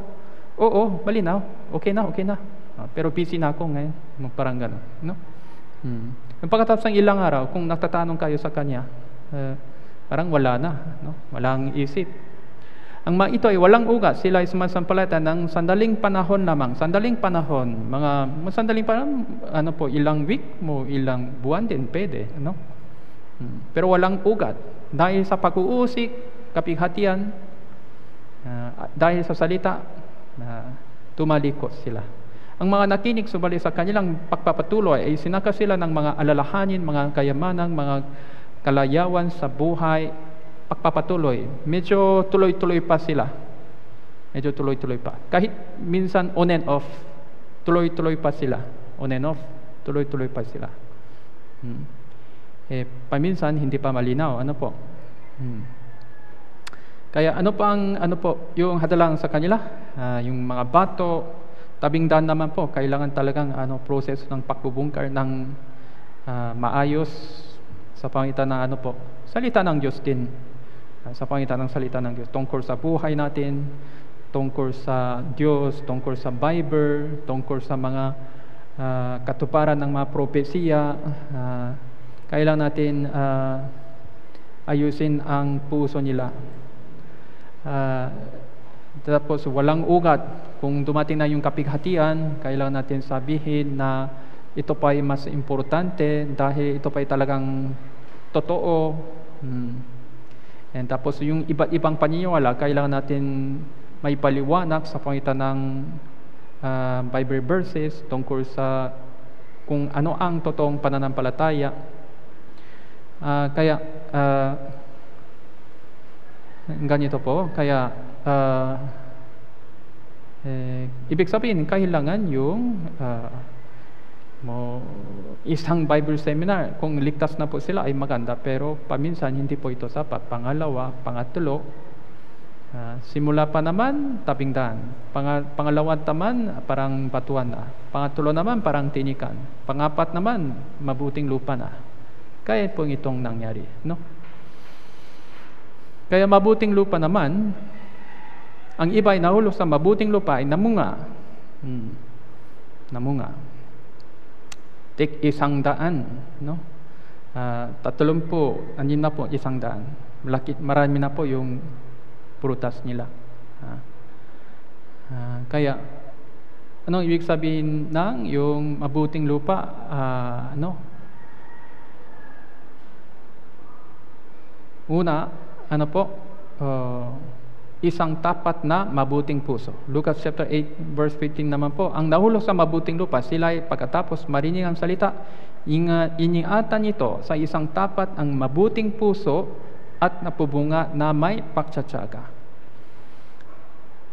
Oo, malinaw. Okay na, okay na. Ah, pero busy na ako ngayon. Parang gano'n. No? Hmm. Pagkatapos ng ilang araw, kung nagtatanong kayo sa kanya, eh, parang wala na. No? Walang isip. Ang mga ito ay walang ugat. Sila ay sumasampalata ng sandaling panahon lamang. Sandaling panahon. Mga sandaling panahon, ano po, ilang week mo, ilang buwan din, pwede. Ano? Hmm. Pero walang ugat. Dahil sa pag-uusik, kapighatian, ah, dahil sa salita, na tumalikos sila. Ang mga nakinig subali sa kanilang pagpapatuloy ay sinaka sila ng mga alalahanin, mga kayamanan, mga kalayawan sa buhay, pagpapatuloy. Medyo tuloy-tuloy pa sila. Medyo tuloy-tuloy pa. Kahit minsan on and off, tuloy-tuloy pa sila. On and off, tuloy-tuloy pa sila. Hmm. Eh, paminsan hindi pa malinaw. Ano po? Hmm. Kaya ano pa ang ano po, yung hadalang sa kanila, Ah, yung mga bato, tabing daan naman po, kailangan talagang ano process ng pagbubungkar ng ah, maayos sa pangitan ng ano po, salita ng Diyos din. Sa pangitan ng salita ng Diyos tungkol sa buhay natin, tungkol sa Diyos, tungkol sa Bible, tungkol sa mga ah, katuparan ng mga propesiya. ah, kailangan natin ah, ayusin ang puso nila. Ah, tapos walang ugat. Kung dumating na yung kapighatian, kailangan natin sabihin na ito pa ay mas importante dahil ito pa ay talagang totoo. Hmm. And tapos yung iba't ibang paniniwala, kailangan natin may paliwanag sa pangitan ng ah, Bible verses tungkol sa kung ano ang totoong pananampalataya. Ah, kaya ah, ganito po. Kaya, ah, eh, ibig sabihin, kailangan yung ah, mo isang Bible seminar. Kung ligtas na po sila ay maganda, pero paminsan hindi po ito sapat. Pangalawa, pangatlo, ah, simula pa naman, tabing daan. Panga, pangalawa naman, parang batuan na. Pangatlo naman, parang tinikan. Pangapat naman, mabuting lupa na. Kaya po itong nangyari. No? Kaya mabuting lupa naman, ang iba ay nahulog sa mabuting lupa ay namunga. Hmm. Namunga. Tik isang daan, no? Ah, tatlong po, anin na po isang daan. Malaki, marami na po yung prutas nila. Ah. Ah, kaya, anong ibig sabihin ng yung mabuting lupa? Ah, ano? Una, ano po? Uh, isang tapat na mabuting puso. Lucas chapter 8 verse 15 naman po, ang nahulog sa mabuting lupa, sila ay pagkatapos marinig ang salita, inga, iniatan ito sa isang tapat ang mabuting puso at napubunga na may pagtsatsaga.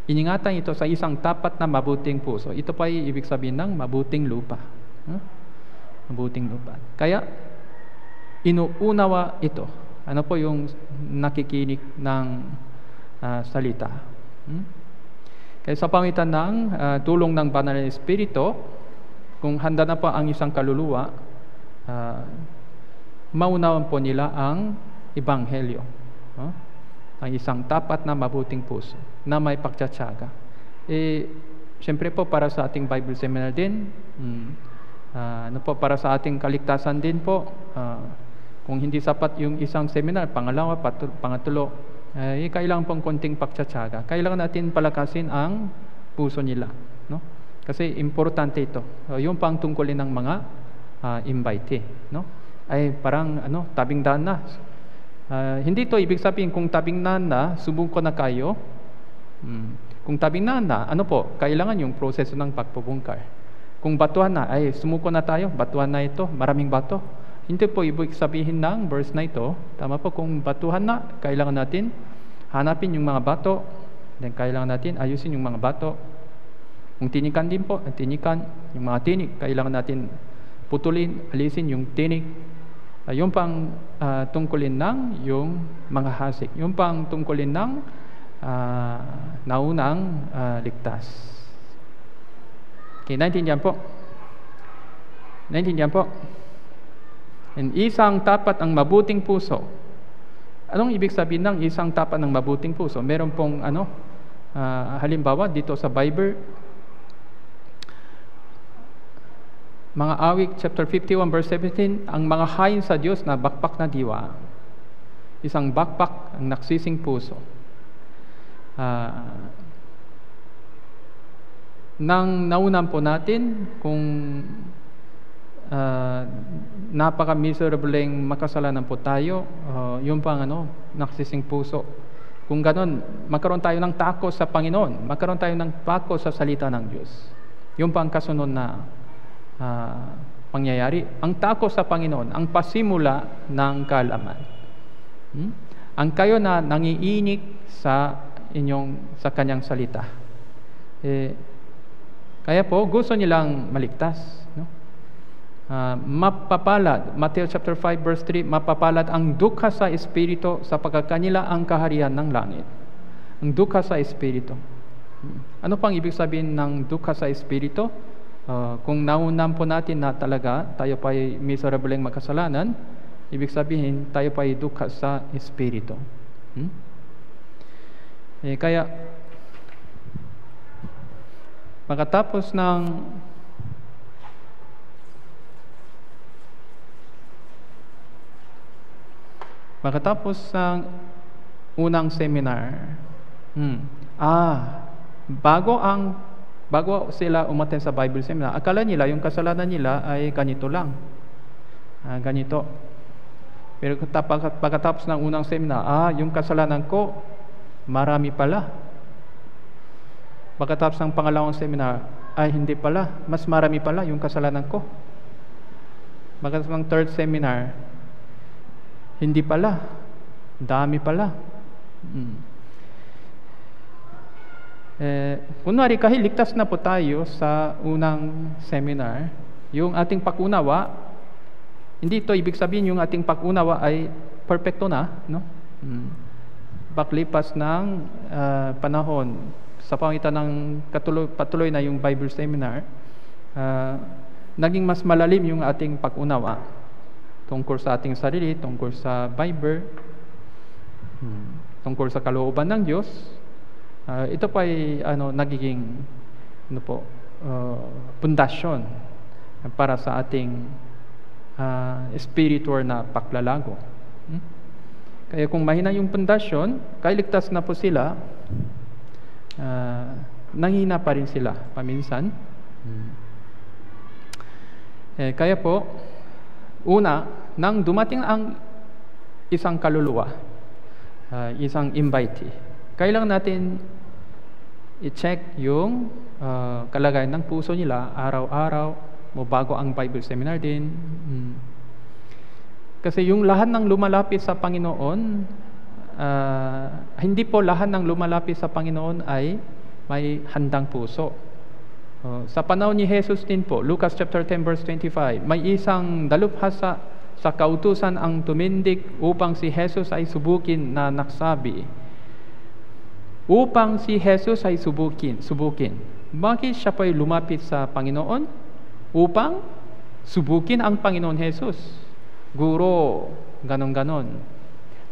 Iningatan ito sa isang tapat na mabuting puso. Ito pa ibig sabihin ng mabuting lupa. Mabuting lupa. Kaya, inuunawa ito. Ano po yung nakikinig ng uh, salita. Hmm? Kaya sa pangitan ng uh, tulong ng Banal na Espiritu, kung handa na po ang isang kaluluwa, uh, maunawan po nila ang Ebanghelyo. Huh? Ang isang tapat na mabuting puso na may pagtsatsaga. Eh, Siyempre po para sa ating Bible seminar din, hmm, uh, ano po, para sa ating kaligtasan din po, uh, kung hindi sapat yung isang seminar, pangalawa, patul- pangatlo, eh, kailangan pong konting pagtsatsaga. Kailangan natin palakasin ang puso nila. No? Kasi importante ito. Uh, yung pang tungkulin ng mga uh, invitee. No? Ay parang ano, tabing daan na. Uh, hindi to ibig sabihin kung tabing daan na, subukan na kayo. Hmm. Kung tabing daan na, ano po, kailangan yung proseso ng pagpupungkar. Kung batuhan na, ay sumuko na tayo, batuhan na ito, maraming bato. Hindi po ibig sabihin ng verse na ito. Tama po, kung batuhan na, kailangan natin hanapin yung mga bato. Then kailangan natin ayusin yung mga bato. Kung tinikan din po, tinikan, yung mga tinik, kailangan natin putulin, alisin yung tinik. Uh, yung pang uh, tungkulin ng yung mga hasik. Yung pang tungkulin ng uh, naunang uh, ligtas. Okay, naintindihan po. Naintindihan po. And isang tapat ang mabuting puso. Anong ibig sabihin ng isang tapat ng mabuting puso? Meron pong ano, uh, halimbawa dito sa Bible, mga awik chapter 51 verse 17, ang mga hain sa Diyos na bakpak na diwa, isang bakpak ang naksising puso. Uh, nang naunan po natin kung uh, napaka-miserableng makasalanan po tayo, uh, yung pang ano, naksising puso. Kung ganon, magkaroon tayo ng tako sa Panginoon, magkaroon tayo ng tako sa salita ng Diyos. Yung pang kasunod na uh, pangyayari. Ang tako sa Panginoon, ang pasimula ng kalaman. Hmm? Ang kayo na nangiinig sa inyong sa kanyang salita. Eh, kaya po gusto nilang maligtas, no? Uh, mapapalad, Matthew chapter 5 verse 3, mapapalad ang dukha sa espiritu sa pagkakanila ang kaharian ng langit. Ang dukha sa espiritu. Ano pang ibig sabihin ng dukha sa espiritu? Uh, kung naunan po natin na talaga tayo pa ay miserableng makasalanan, ibig sabihin tayo pa ay dukha sa espiritu. Hmm? Eh, kaya pagkatapos ng Pagkatapos ng unang seminar, hmm, ah, bago ang bago sila umaten sa Bible seminar, akala nila yung kasalanan nila ay ganito lang. Ah, ganito. Pero pagkatapos ng unang seminar, ah, yung kasalanan ko, marami pala. Pagkatapos ng pangalawang seminar, ay hindi pala, mas marami pala yung kasalanan ko. Pagkatapos ng third seminar, hindi pala. Dami pala. Hmm. Eh, kunwari kahit ligtas na po tayo sa unang seminar, yung ating pakunawa, hindi ito ibig sabihin yung ating pakunawa ay perfecto na, no? Hmm. Baklipas ng uh, panahon sa pangitan ng katuloy, patuloy na yung Bible seminar, uh, naging mas malalim yung ating pakunawa tungkol sa ating sarili, tungkol sa Bible, hmm, tungkol sa kalooban ng Diyos, uh, ito pa ay ano, nagiging ano po, uh, pundasyon para sa ating uh, spiritual na paglalago. Hmm? Kaya kung mahina yung pundasyon, kailigtas na po sila, uh, nanghina pa rin sila paminsan. Hmm. Eh, kaya po, Una, nang dumating ang isang kaluluwa, uh, isang invitee, kailangan natin i-check yung uh, kalagayan ng puso nila araw-araw mo bago ang Bible seminar din. Mm. Kasi yung lahat ng lumalapit sa Panginoon, uh, hindi po lahat ng lumalapit sa Panginoon ay may handang puso. Uh, sa panahon ni Jesus din po, Lucas chapter 10 verse 25, may isang dalubhasa sa kautusan ang tumindig upang si Jesus ay subukin na naksabi, upang si Jesus ay subukin, subukin. Bakit siya po'y lumapit sa Panginoon? Upang subukin ang Panginoon Jesus. Guro, ganon-ganon.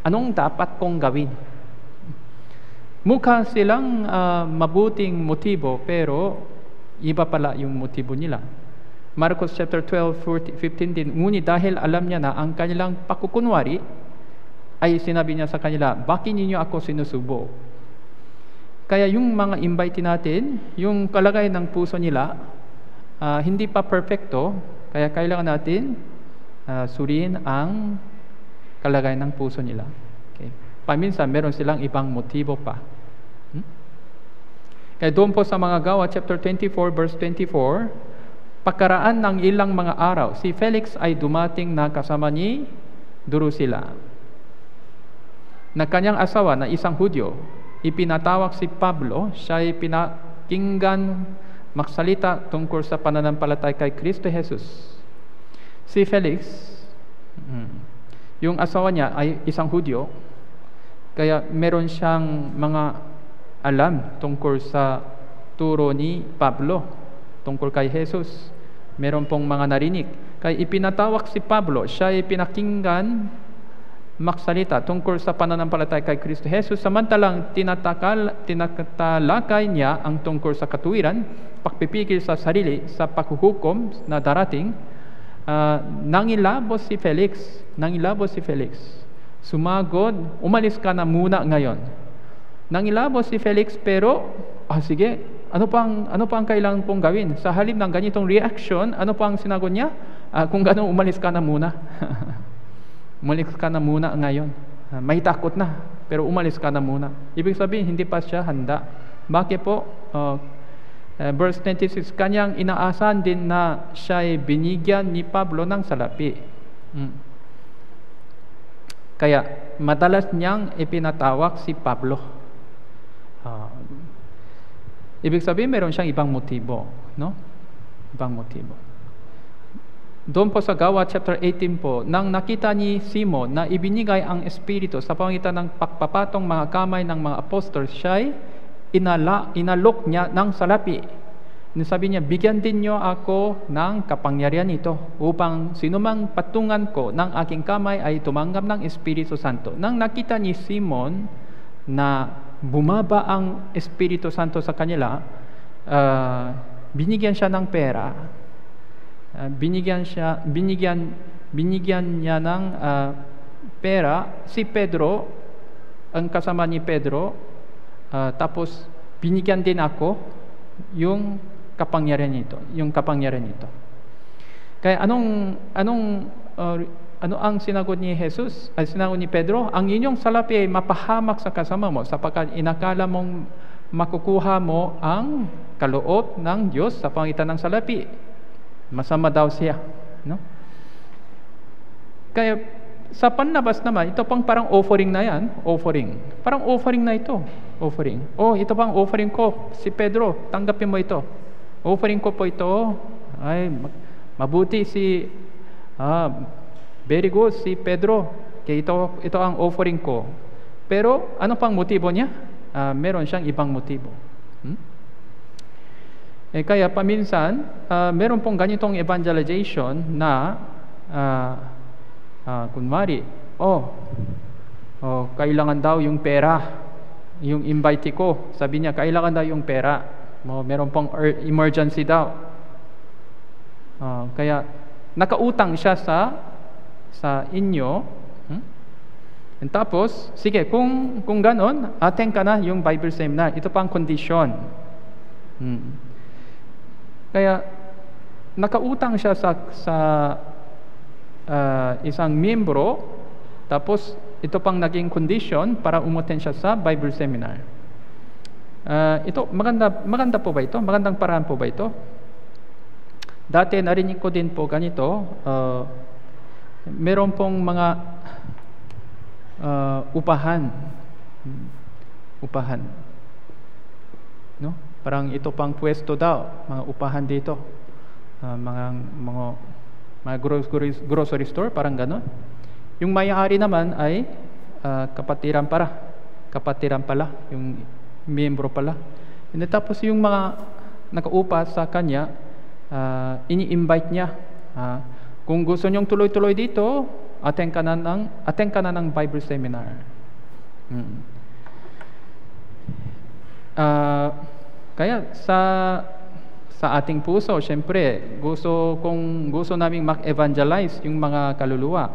Anong dapat kong gawin? Mukha silang uh, mabuting motibo pero iba pala yung motibo nila. Marcos chapter 12, 15 din, ngunit dahil alam niya na ang kanilang pakukunwari, ay sinabi niya sa kanila, bakit ninyo ako sinusubo? Kaya yung mga invite natin, yung kalagay ng puso nila, uh, hindi pa perfecto, kaya kailangan natin uh, suriin ang kalagay ng puso nila. Okay. Paminsan, meron silang ibang motibo pa. Kaya doon po sa mga gawa, chapter 24, verse 24, pagkaraan ng ilang mga araw, si Felix ay dumating na kasama ni Drusilla. Na kanyang asawa na isang Hudyo, ipinatawag si Pablo, siya ay pinakinggan magsalita tungkol sa pananampalatay kay Kristo Jesus. Si Felix, hmm, yung asawa niya ay isang Hudyo, kaya meron siyang mga alam tungkol sa turo ni Pablo tungkol kay Jesus. Meron pong mga narinig. Kaya ipinatawak si Pablo, siya ay pinakinggan maksalita tungkol sa pananampalataya kay Kristo Jesus samantalang tinatakal, tinatalakay niya ang tungkol sa katuwiran, pagpipigil sa sarili sa paghuhukom na darating, uh, nangilabos si Felix, nangilabos si Felix. Sumagod, umalis ka na muna ngayon Nangilabos si Felix pero, ah sige, ano pang ano pang kailangan pong gawin? Sa halip ng ganitong reaction, ano pang sinagot niya? Ah, kung gano'n, umalis ka na muna. umalis ka na muna ngayon. Ah, may takot na, pero umalis ka na muna. Ibig sabihin, hindi pa siya handa. Bakit po? Uh, uh, verse 26, kanyang inaasahan din na siya ay binigyan ni Pablo ng salapi. Mm. Kaya, madalas niyang ipinatawag si Pablo. Uh, ibig sabihin, meron siyang ibang motibo. No? Ibang motibo. Doon po sa Gawa chapter 18 po, nang nakita ni Simon na ibinigay ang Espiritu sa pamagitan ng pagpapatong mga kamay ng mga apostol, siya inala, inalok niya ng salapi. Sabi niya, bigyan din niyo ako ng kapangyarihan ito upang sinumang patungan ko ng aking kamay ay tumanggap ng Espiritu Santo. Nang nakita ni Simon na bumaba ang Espiritu Santo sa kanila, uh, binigyan siya ng pera, uh, binigyan siya, binigyan, binigyan niya ng uh, pera si Pedro, ang kasama ni Pedro, uh, tapos binigyan din ako yung kapangyarihan nito, yung kapangyarihan nito. Kaya anong anong uh, ano ang sinagot ni Jesus? Ay sinagot ni Pedro, ang inyong salapi ay mapahamak sa kasama mo sapagkat inakala mong makukuha mo ang kaloob ng Diyos sa pangitan ng salapi. Masama daw siya. No? Kaya sa panlabas naman, ito pang parang offering na yan. Offering. Parang offering na ito. Offering. Oh, ito pang offering ko. Si Pedro, tanggapin mo ito. Offering ko po ito. Ay, mabuti si ah, Very good, si Pedro. Kaya ito, ito ang offering ko. Pero ano pang motibo niya? Uh, meron siyang ibang motibo. Hmm? Eh, kaya paminsan, uh, meron pong ganitong evangelization na uh, uh, kunwari, oh, oh, kailangan daw yung pera. Yung invite ko, sabi niya, kailangan daw yung pera. Oh, meron pong emergency daw. Uh, kaya nakautang siya sa sa inyo. Hmm? And tapos, sige, kung, kung ganon, attend ka na yung Bible seminar. Ito pang condition. Hmm. Kaya, nakautang siya sa, sa uh, isang membro, tapos ito pang naging condition para umutin siya sa Bible seminar. Ah, ito, maganda, maganda po ba ito? Magandang paraan po ba ito? Dati narinig ko din po ganito, uh, meron pong mga uh, upahan. Upahan. No? Parang ito pang pwesto daw, mga upahan dito. Uh, mga mga mga grocery, grocery store, parang gano'n. Yung may-ari naman ay uh, kapatiran para. Kapatiran pala, yung miyembro pala. And tapos yung mga nakaupa sa kanya, uh, ini-invite niya. Uh, kung gusto niyong tuloy-tuloy dito, attend ka na ng, attend ka na ng Bible seminar. Hmm. Uh, kaya sa sa ating puso, syempre, gusto kung gusto naming mag-evangelize yung mga kaluluwa.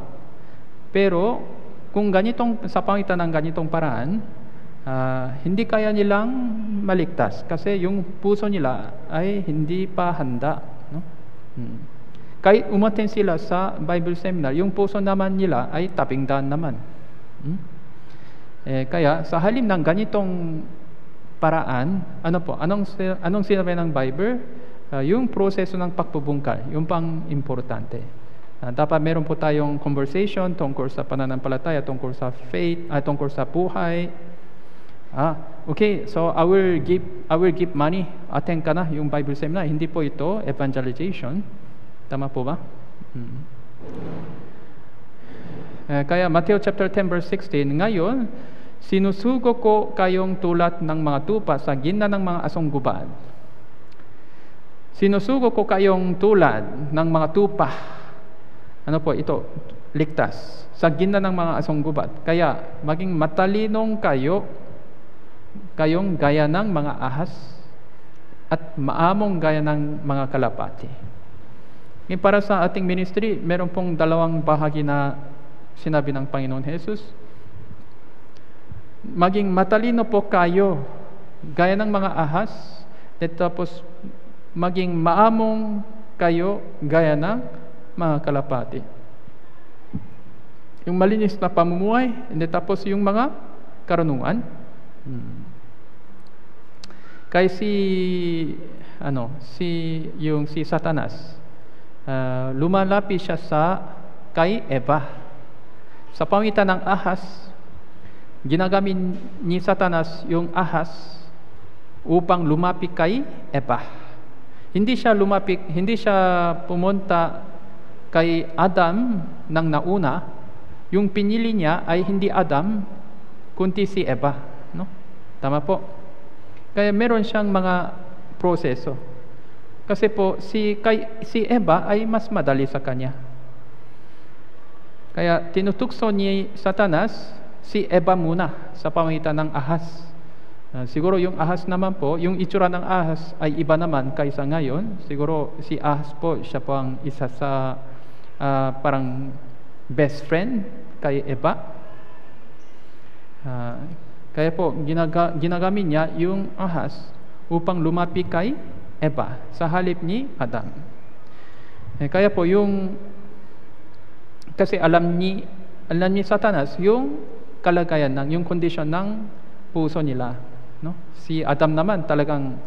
Pero kung ganitong sa pangitan ng ganitong paraan, uh, hindi kaya nilang maligtas kasi yung puso nila ay hindi pa handa. No? Hmm. Kahit umaten sila sa Bible seminar, yung puso naman nila ay taping daan naman. Hmm? Eh, kaya sa halin ng ganitong paraan, ano po, anong, anong sinabi ng Bible? Uh, yung proseso ng pagpupungkal, yung pang importante. Uh, dapat meron po tayong conversation tungkol sa pananampalataya, tungkol sa faith, uh, tungkol sa buhay, Ah, okay, so I will give I will give money. Attend ka na yung Bible seminar. Hindi po ito evangelization. Tama po ba? Hmm. Eh, kaya Matthew chapter 10 verse 16, ngayon, sinusugo ko kayong tulad ng mga tupa sa gina ng mga asong gubad. Sinusugo ko kayong tulad ng mga tupa. Ano po ito? Ligtas. Sa gina ng mga asong gubad. Kaya, maging matalinong kayo kayong gaya ng mga ahas at maamong gaya ng mga kalapati. Ngayon para sa ating ministry, meron pong dalawang bahagi na sinabi ng Panginoon Jesus. Maging matalino po kayo gaya ng mga ahas at tapos maging maamong kayo gaya ng mga kalapati. Yung malinis na pamumuhay, hindi tapos yung mga karunungan. Hmm. Kay si ano, si yung si Satanas, uh, lumalapit siya sa kay Eva. Sa pamitan ng ahas, ginagamit ni Satanas yung ahas upang lumapit kay Eva. Hindi siya lumapit, hindi siya pumunta kay Adam nang nauna. Yung pinili niya ay hindi Adam, kundi si Eva, no? Tama po. Kaya meron siyang mga proseso. Kasi po si kay si Eva ay mas madali sa kanya. Kaya tinutukso ni Satanas si Eva muna sa pamagitan ng ahas. Uh, siguro yung ahas naman po, yung itsura ng ahas ay iba naman kaysa ngayon. Siguro si ahas po, siya po ang isa sa uh, parang best friend kay Eva. Uh, kaya po, ginaga, ginagamit niya yung ahas upang lumapit kay Eva sa halip ni Adam. Eh, kaya po yung kasi alam ni alam ni Satanas yung kalagayan ng yung condition ng puso nila, no? Si Adam naman talagang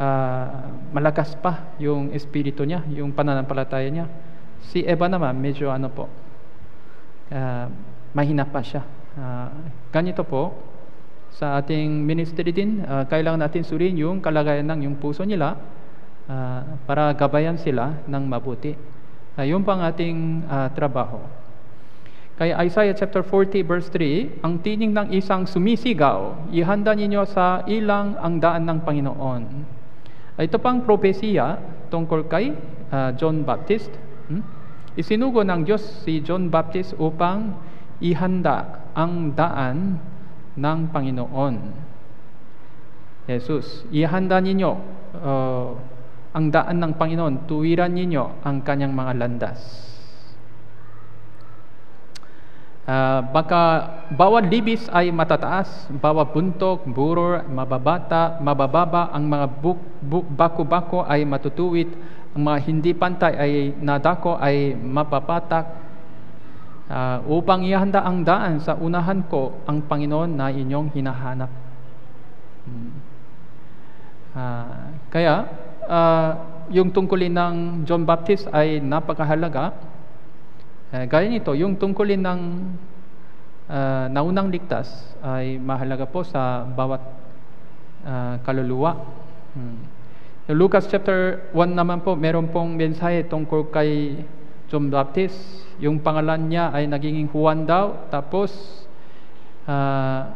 uh, malakas pa yung espiritu niya, yung pananampalataya niya. Si Eva naman medyo ano po uh, mahina pa siya. Uh, ganito po sa ating ministry din, uh, kailangan natin suriin yung kalagayan ng yung puso nila uh, para gabayan sila ng mabuti. Uh, yun pang ating uh, trabaho. Kaya Isaiah chapter 40 verse 3, ang tining ng isang sumisigaw, ihanda ninyo sa ilang ang daan ng Panginoon. Ito pang propesiya tungkol kay uh, John Baptist. Hmm? Isinugo ng Diyos si John Baptist upang ihanda ang daan ng Panginoon. Jesus, ihanda ninyo uh, ang daan ng Panginoon, tuwiran ninyo ang kanyang mga landas. Uh, baka bawat libis ay matataas, bawat buntok, buror, mababata, mabababa, ang mga buk, buk, bako-bako ay matutuwid, ang mga hindi pantay ay nadako ay mapapatak, uh, upang ihanda ang daan sa unahan ko ang Panginoon na inyong hinahanap. Hmm. Ah, kaya, ah, yung tungkulin ng John Baptist ay napakahalaga. Eh, gaya nito, yung tungkulin ng ah, naunang ligtas ay mahalaga po sa bawat ah, kaluluwa. Hmm. Lucas chapter 1 naman po, meron pong mensahe tungkol kay John Baptist. Yung pangalan niya ay naging Juan daw. Tapos, ah,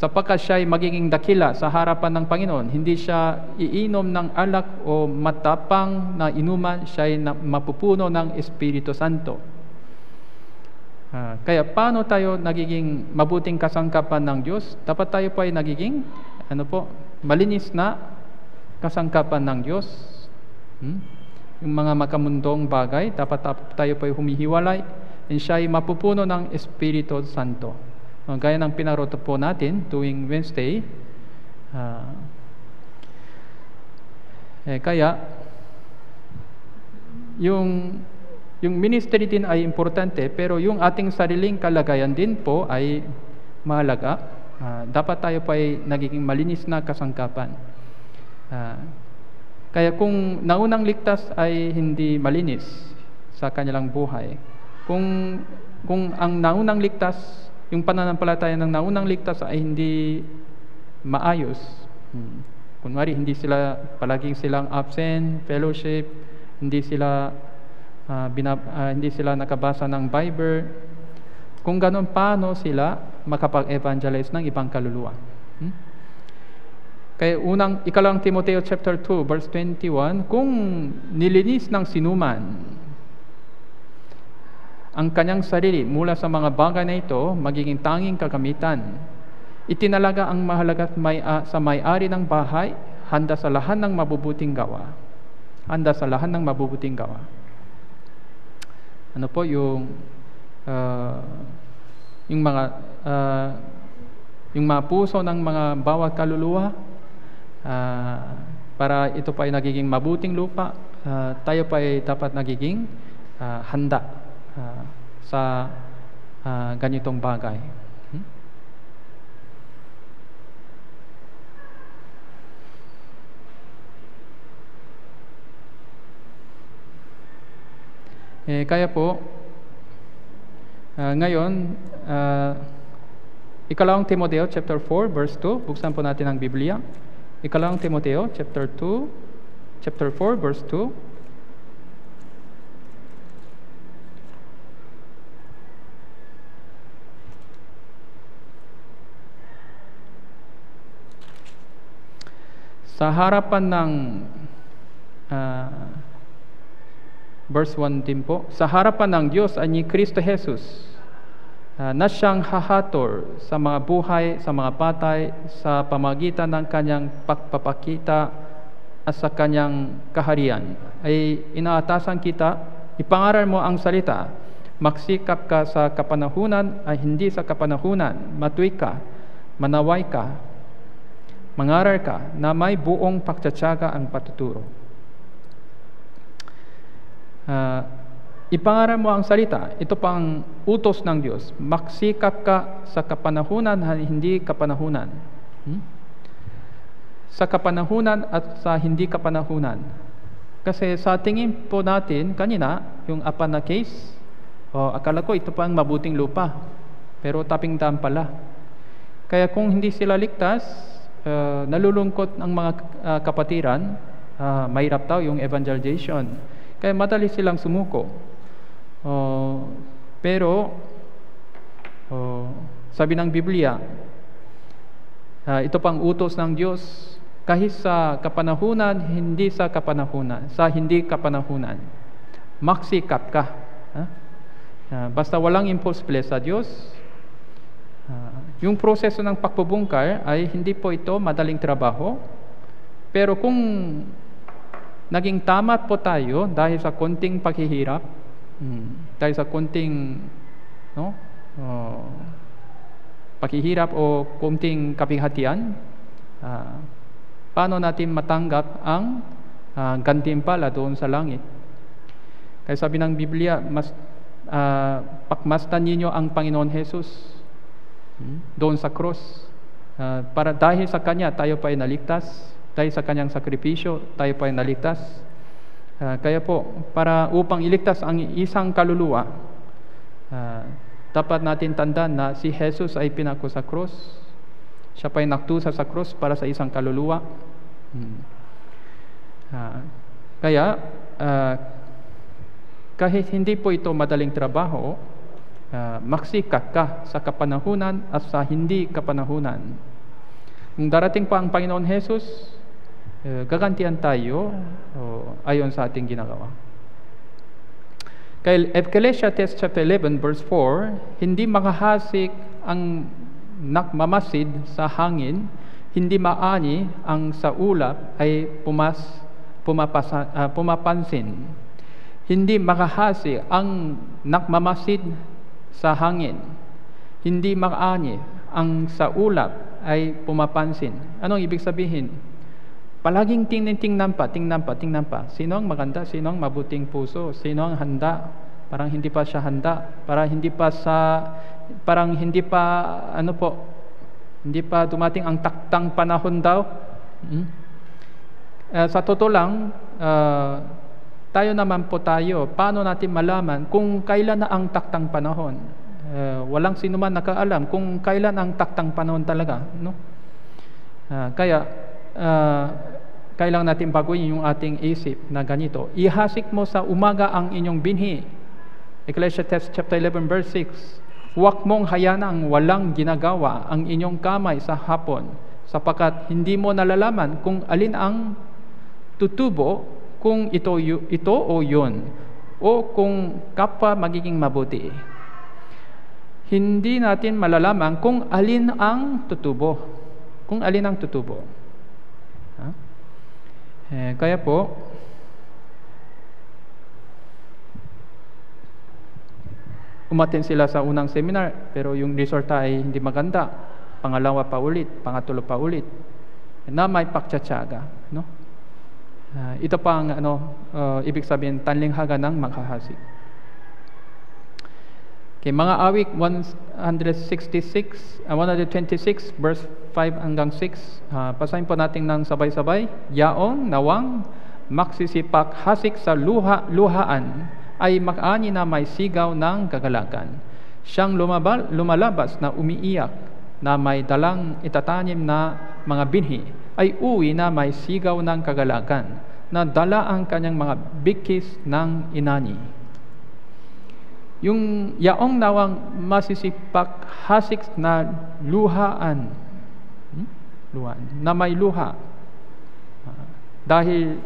sapagkat siya ay magiging dakila sa harapan ng Panginoon, hindi siya iinom ng alak o matapang na inuman, siya ay mapupuno ng Espiritu Santo. Ah, kaya paano tayo nagiging mabuting kasangkapan ng Diyos? Dapat tayo po ay nagiging ano po, malinis na kasangkapan ng Diyos. Hmm? Yung mga makamundong bagay, dapat tayo po ay humihiwalay and siya ay mapupuno ng Espiritu Santo. Uh, gaya ng pinaroto po natin tuwing Wednesday, ah, eh, kaya yung yung ministry din ay importante pero yung ating sariling kalagayan din po ay mahalaga. Ah, dapat tayo po ay nagiging malinis na kasangkapan. Ah, kaya kung naunang ligtas ay hindi malinis sa kanilang buhay, kung kung ang naunang ligtas, yung pananampalataya ng naunang ligtas ay hindi maayos, hmm, kunwari hindi sila palaging silang absent, fellowship, hindi sila ah, binab- ah, hindi sila nakabasa ng Bible, kung ganun paano sila makapag-evangelize ng ibang kaluluwa. Hmm? Kaya unang, ikalang Timoteo chapter 2, verse 21, kung nilinis ng sinuman ang kanyang sarili mula sa mga bagay na ito, magiging tanging kagamitan. Itinalaga ang mahalaga may, ah, sa may-ari ng bahay, handa sa lahat ng mabubuting gawa. Handa sa lahat ng mabubuting gawa. Ano po yung ah, yung mga ah, yung mga puso ng mga bawat kaluluwa ah, para ito pa ay nagiging mabuting lupa, ah, tayo pa ay dapat nagiging ah, handa ah, sa ah, ganitong bagay. Hmm? Eh, kaya po, ah, ngayon, ah, ikalawang Timoteo chapter 4 verse 2, buksan po natin ang Biblia. Ikalawang Timoteo chapter 2, chapter 4 verse 2. Sa harapan ng ah, verse 1 din po, sa harapan ng Diyos ay ni Kristo Jesus ah, na siyang hahator sa mga buhay, sa mga patay, sa pamagitan ng kanyang pagpapakita at sa kanyang kaharian. Ay inaatasan kita, ipangaral mo ang salita, magsikap ka sa kapanahunan ay hindi sa kapanahunan, matuwi ka, manaway ka, mangaral ka na may buong pagtsatsaga ang patuturo. Ah, ipangaral mo ang salita. Ito pang utos ng Diyos. Magsikap ka sa kapanahunan, hindi kapanahunan. Hmm? Sa kapanahunan at sa hindi kapanahunan. Kasi sa tingin po natin, kanina, yung apan na case, oh, akala ko ito pang mabuting lupa. Pero taping dam pala. Kaya kung hindi sila ligtas, ah, nalulungkot ang mga ah, kapatiran, ah, mahirap daw yung evangelization. Kaya madali silang sumuko. Oh, pero, oh, sabi ng Biblia, ah, ito pang utos ng Diyos, kahit sa kapanahunan, hindi sa kapanahunan, sa hindi kapanahunan. Maksikap ka. Ha? Ah, basta walang imposible sa Diyos, Ah, yung proseso ng pagpubungkar ay hindi po ito madaling trabaho. Pero kung naging tamat po tayo dahil sa konting paghihirap, hmm, dahil sa konting no, oh, paghihirap o konting kapighatian, ah, paano natin matanggap ang ah, gantimpala doon sa langit? Kaya sabi ng Biblia, mas ah, pakmastan ninyo ang Panginoon Jesus doon sa cross. Ah, para dahil sa Kanya, tayo pa ay naligtas. Dahil sa kanyang sakripisyo, tayo po ay naligtas. Uh, kaya po, para upang iligtas ang isang kaluluwa, uh, dapat natin tandaan na si Jesus ay pinako sa cross. Siya pa ay naktusa sa cross para sa isang kaluluwa. Hmm. Uh, kaya, uh, kahit hindi po ito madaling trabaho, uh, maksikat ka sa kapanahunan at sa hindi kapanahunan. Kung darating pa ang Panginoon Jesus, uh, gagantihan tayo uh, ayon sa ating ginagawa. Kay Ecclesiastes chapter 11 verse 4, hindi makahasik ang nakmamasid sa hangin, hindi maani ang sa ulap ay pumas, pumapasa, uh, pumapansin. Hindi makahasi ang nakmamasid sa hangin. Hindi makaani ang sa ulap ay pumapansin. Anong ibig sabihin? Palaging tingnan pa, tingnan pa, tingnan pa. Sino ang maganda? Sino ang mabuting puso? Sino ang handa? Parang hindi pa siya handa. Parang hindi pa sa parang hindi pa ano po hindi pa dumating ang taktang panahon daw. Hmm? Uh, sa totoo lang, uh, tayo naman po tayo, paano natin malaman kung kailan na ang taktang panahon? Uh, walang sino man nakaalam kung kailan ang taktang panahon talaga. No? Uh, kaya, uh, kailangan natin baguhin yung ating isip na ganito. Ihasik mo sa umaga ang inyong binhi. Ecclesiastes chapter 11 verse 6. Huwag mong hayanang walang ginagawa ang inyong kamay sa hapon sapagkat hindi mo nalalaman kung alin ang tutubo kung ito, ito o yun o kung kapwa magiging mabuti. Hindi natin malalaman kung alin ang tutubo. Kung alin ang tutubo. Eh, kaya po, umatin sila sa unang seminar pero yung resulta ay hindi maganda. Pangalawa pa ulit, pangatulo pa ulit. Na may paktsatsaga. No? Uh, ito pa ang ano, uh, ibig sabihin, tanlinghaga ng makahasik. Okay, mga awik 166, uh, 126 verse 5 hanggang 6. Uh, pasahin po natin ng sabay-sabay. Yaong nawang maksisipak hasik sa luha, luhaan ay makaani na may sigaw ng kagalakan. Siyang lumabal, lumalabas na umiiyak na may dalang itatanim na mga binhi ay uwi na may sigaw ng kagalakan na dala ang kanyang mga bikis ng inani. Yung yaong nawang masisipak hasik na luhaan, hmm? luhaan na may luha, uh, dahil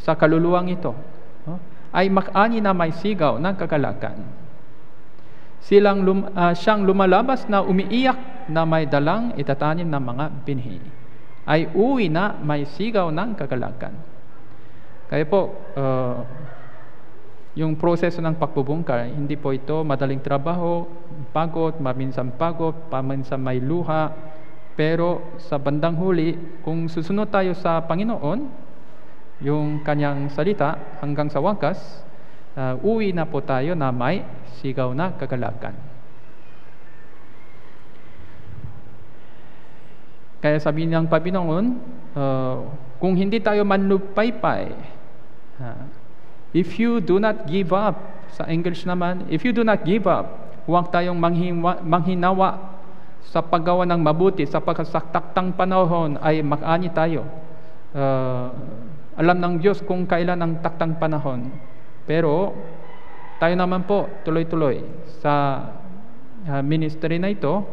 sa kaluluwang ito, uh, ay makani na may sigaw ng kagalakan. Silang lum, uh, siyang lumalabas na umiiyak na may dalang itatanim ng mga binhi ay uwi na may sigaw ng kagalakan. Kaya po, uh, yung proseso ng pagbubungkar, hindi po ito madaling trabaho, pagod, maminsan pagod, paminsan may luha, pero sa bandang huli, kung susunod tayo sa Panginoon, yung kanyang salita hanggang sa wakas, uh, uwi na po tayo na may sigaw na kagalakan. Kaya sabi ng Panginoon, uh, kung hindi tayo manlupaypay, uh, if you do not give up, sa English naman, if you do not give up, huwag tayong manghinawa, manghinawa sa paggawa ng mabuti, sa pagkasaktaktang panahon ay makani tayo. Uh, alam ng Diyos kung kailan ang taktang panahon. Pero tayo naman po tuloy-tuloy sa uh, ministry na ito,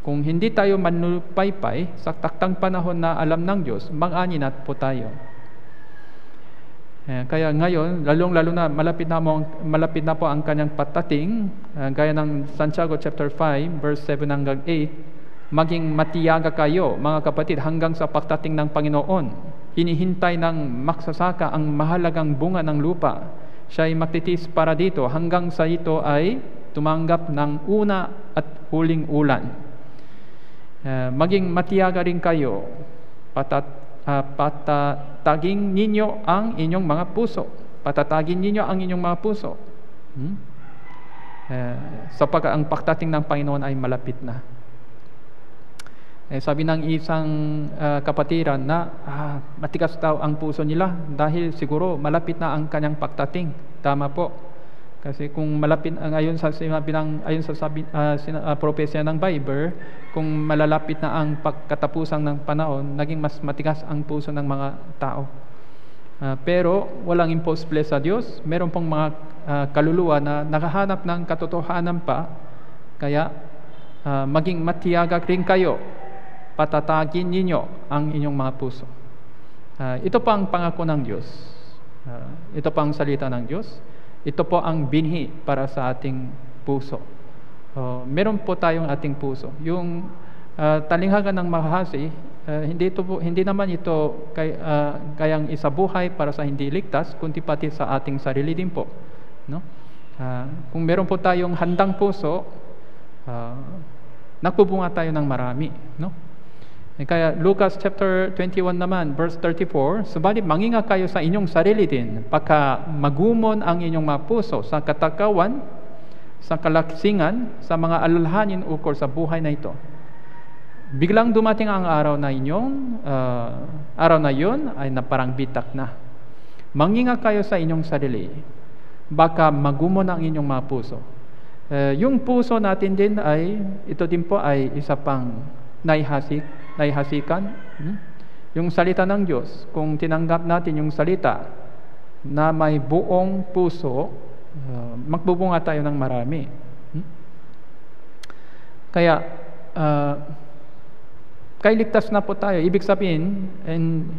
kung hindi tayo manupaypay sa taktang panahon na alam ng Diyos, mag-ani na po tayo. Eh, kaya ngayon, lalong-lalo na malapit na, mo, malapit na po ang kanyang patating, uh, gaya ng Santiago chapter 5, verse 7 hanggang 8, maging matiyaga kayo, mga kapatid, hanggang sa pagtating ng Panginoon. Hinihintay ng maksasaka ang mahalagang bunga ng lupa. Siya ay magtitis para dito hanggang sa ito ay tumanggap ng una at huling ulan. Uh, maging matiyaga rin kayo, patat, uh, patatagin ninyo ang inyong mga puso. Patatagin ninyo ang inyong mga puso. Hmm? Uh, sapagkat ang pagdating ng Panginoon ay malapit na. Eh, sabi ng isang uh, kapatiran na ah, matigas daw ang puso nila dahil siguro malapit na ang kanyang pagtating. Tama po. Kasi kung malapit ang ayon sa sinabi ng ayon sa sabi uh, sina, uh, propesya ng Bible, kung malalapit na ang pagkatapusan ng panahon, naging mas matigas ang puso ng mga tao. Uh, pero walang impossible sa Diyos. Meron pong mga uh, kaluluwa na nakahanap ng katotohanan pa, kaya uh, maging matiyagak rin kayo patatagin ninyo ang inyong mga puso. Uh, ito pa ang pangako ng Diyos. Uh, ito pa ang salita ng Diyos. Ito po ang binhi para sa ating puso. Uh, meron po tayong ating puso. Yung uh, talinghaga ng mahasi, uh, hindi ito po, hindi naman ito kay, uh, kayang isabuhay para sa hindi ligtas, kundi pati sa ating sarili din po. No? Uh, kung meron po tayong handang puso, uh, nakubunga tayo ng marami. No? Eh, kaya Lucas chapter 21 naman, verse 34, Subalit manginga kayo sa inyong sarili din, pagka magumon ang inyong mga puso sa katakawan, sa kalaksingan, sa mga alalahanin ukol sa buhay na ito. Biglang dumating ang araw na inyong, uh, araw na yon ay na parang bitak na. Manginga kayo sa inyong sarili, baka magumon ang inyong mga puso. Uh, yung puso natin din ay, ito din po ay isa pang naihasik naihasikan. Hmm? Yung salita ng Diyos, kung tinanggap natin yung salita na may buong puso, uh, magbubunga tayo ng marami. Hmm? Kaya, uh, kay ligtas na po tayo. Ibig sabihin, and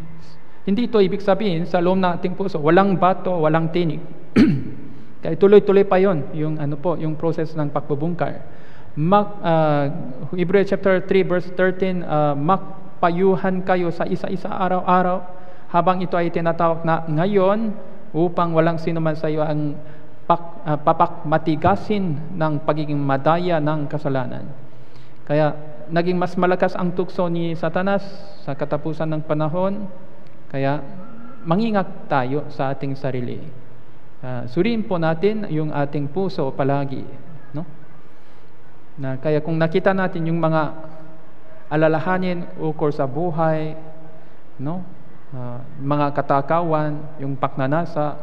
hindi ito ibig sabihin sa loob nating puso, walang bato, walang tinig. Kaya tuloy-tuloy pa yon yung ano po, yung process ng pagbubungkar. Mag, uh, Hebrew chapter 3 verse 13, uh, magpayuhan kayo sa isa-isa araw-araw habang ito ay tinatawag na ngayon upang walang sino man sa iyo ang pak, uh, papakmatigasin ng pagiging madaya ng kasalanan. Kaya naging mas malakas ang tukso ni Satanas sa katapusan ng panahon. Kaya mangingat tayo sa ating sarili. Uh, suriin po natin yung ating puso palagi. Na kaya kung nakita natin yung mga alalahanin ukol sa buhay, no? Uh, mga katakawan, yung paknanasa.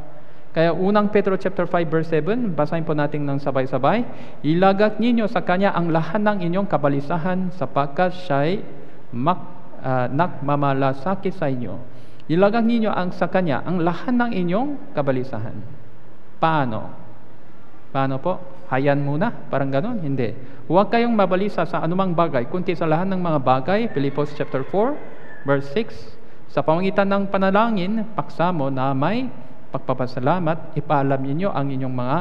Kaya unang Petro chapter 5 verse 7, basahin po natin ng sabay-sabay. Ilagak ninyo sa kanya ang lahat ng inyong kabalisahan sapagkat siya'y mak, uh, nakmamalasakit sa inyo. Ilagak ninyo ang sa kanya ang lahat ng inyong kabalisahan. Paano? Paano po? Hayan muna, parang ganon. Hindi. Huwag kayong mabalisa sa anumang bagay, kundi sa lahat ng mga bagay, Pilipos chapter 4, verse 6, sa pamagitan ng panalangin, paksa mo na may pagpapasalamat, ipaalam ninyo ang inyong mga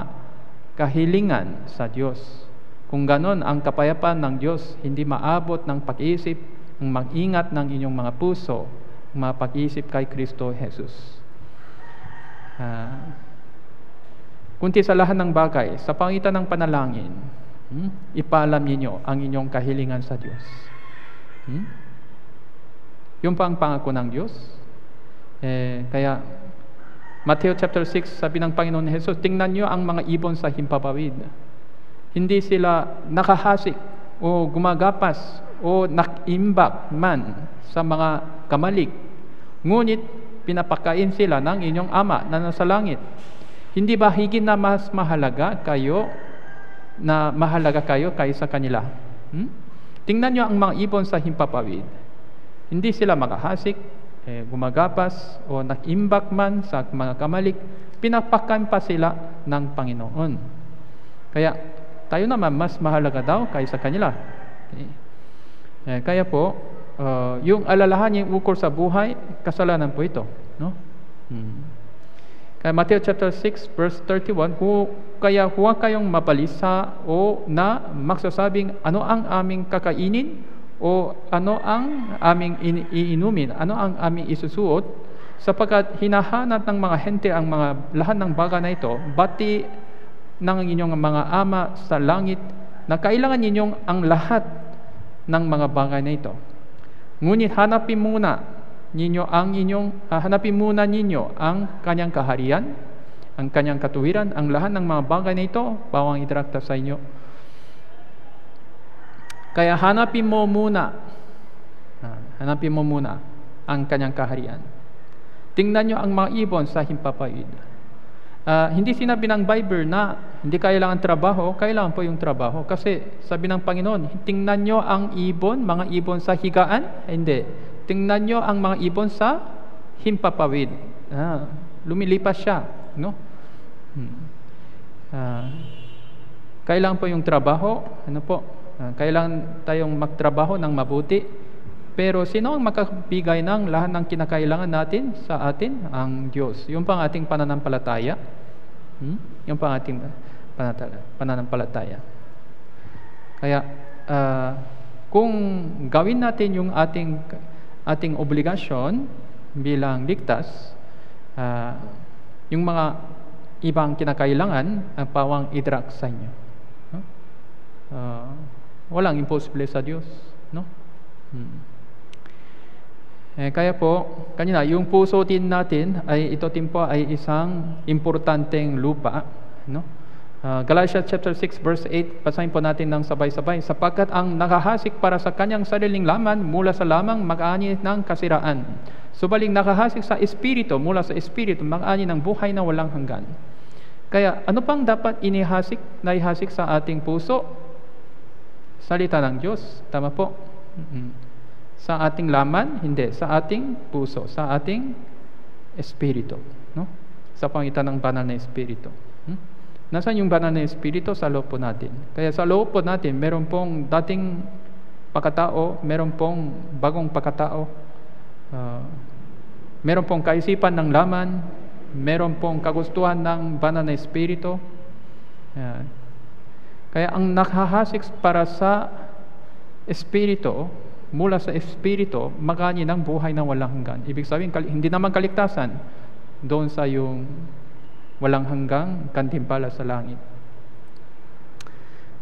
kahilingan sa Diyos. Kung ganon, ang kapayapaan ng Diyos hindi maabot ng pag-iisip, ng mag-ingat ng inyong mga puso, mga pag-iisip kay Kristo Jesus. Uh, kundi sa lahat ng bagay, sa pangitan ng panalangin, hmm, ipaalam ninyo ang inyong kahilingan sa Diyos. Hmm? Yung pa ang pangako ng Diyos. Eh, kaya, Matthew chapter 6, sabi ng Panginoon Jesus, tingnan nyo ang mga ibon sa himpapawid. Hindi sila nakahasik o gumagapas o nakimbak man sa mga kamalik. Ngunit, pinapakain sila ng inyong ama na nasa langit. Hindi ba higit na mas mahalaga kayo na mahalaga kayo kaysa kanila? Hmm? Tingnan nyo ang mga ibon sa himpapawid. Hindi sila makahasik, eh, gumagapas o nakimbak man sa mga kamalik, pinapakan pa sila ng Panginoon. Kaya tayo naman mas mahalaga daw kaysa kanila. Okay. Eh, kaya po, uh, yung alalahan yung ukol sa buhay, kasalanan po ito. No? Hmm. Kaya Matthew chapter 6 verse 31, hu, kaya huwag kayong mabalisa o na magsasabing ano ang aming kakainin o ano ang aming iinumin, ano ang aming isusuot sapagkat hinahanap ng mga hente ang mga lahat ng bagay na ito, bati ng inyong mga ama sa langit na kailangan ninyong ang lahat ng mga bagay na ito. Ngunit hanapin muna ninyo ang inyong uh, hanapin muna ninyo ang kanyang kaharian, ang kanyang katuwiran, ang lahat ng mga bagay na ito, bawang idrakta sa inyo. Kaya hanapin mo muna Hanapin mo muna ang kanyang kaharian. Tingnan nyo ang mga ibon sa himpapawid. Uh, hindi sinabi ng Bible na hindi kailangan trabaho, kailangan po yung trabaho. Kasi sabi ng Panginoon, tingnan nyo ang ibon, mga ibon sa higaan. Hindi. Tingnan nyo ang mga ibon sa himpapawid. Ah, lumilipas siya. No? Hmm. Uh, kailangan po yung trabaho. Ano po? Uh, kailangan tayong magtrabaho ng mabuti. Pero sino ang makabigay ng lahat ng kinakailangan natin sa atin? Ang Diyos. Yung pang ating pananampalataya. Hmm? Yung pang ating pananampalataya. Kaya, uh, kung gawin natin yung ating ating obligasyon bilang ligtas, uh, yung mga ibang kinakailangan, ang pawang idrak sa inyo. No? Uh, walang impossible sa Diyos. No? Hmm. Eh, kaya po, kanina, yung puso din natin ay ito din po ay isang importanteng lupa. No? Uh, Galatians chapter 6 verse 8, basahin po natin ng sabay-sabay. Sapagkat ang nakahasik para sa kanyang sariling laman mula sa lamang mag-ani ng kasiraan. Subaling nakahasik sa espiritu, mula sa espiritu, mag-ani ng buhay na walang hanggan. Kaya ano pang dapat inihasik, naihasik sa ating puso? Salita ng Diyos. Tama po. Sa ating laman? Hindi. Sa ating puso. Sa ating espiritu. No? Sa pangitan ng banal na espiritu. Hmm? Nasaan yung banal na espiritu? Sa loob po natin. Kaya sa loob po natin, meron pong dating pagkatao, meron pong bagong pagkatao, uh, meron pong kaisipan ng laman, meron pong kagustuhan ng banal na espiritu. Uh, kaya ang nakahasik para sa espiritu, mula sa Espiritu, magani ng buhay na walang hanggan. Ibig sabihin, hindi naman kaligtasan doon sa yung walang hanggang kantimpala sa langit.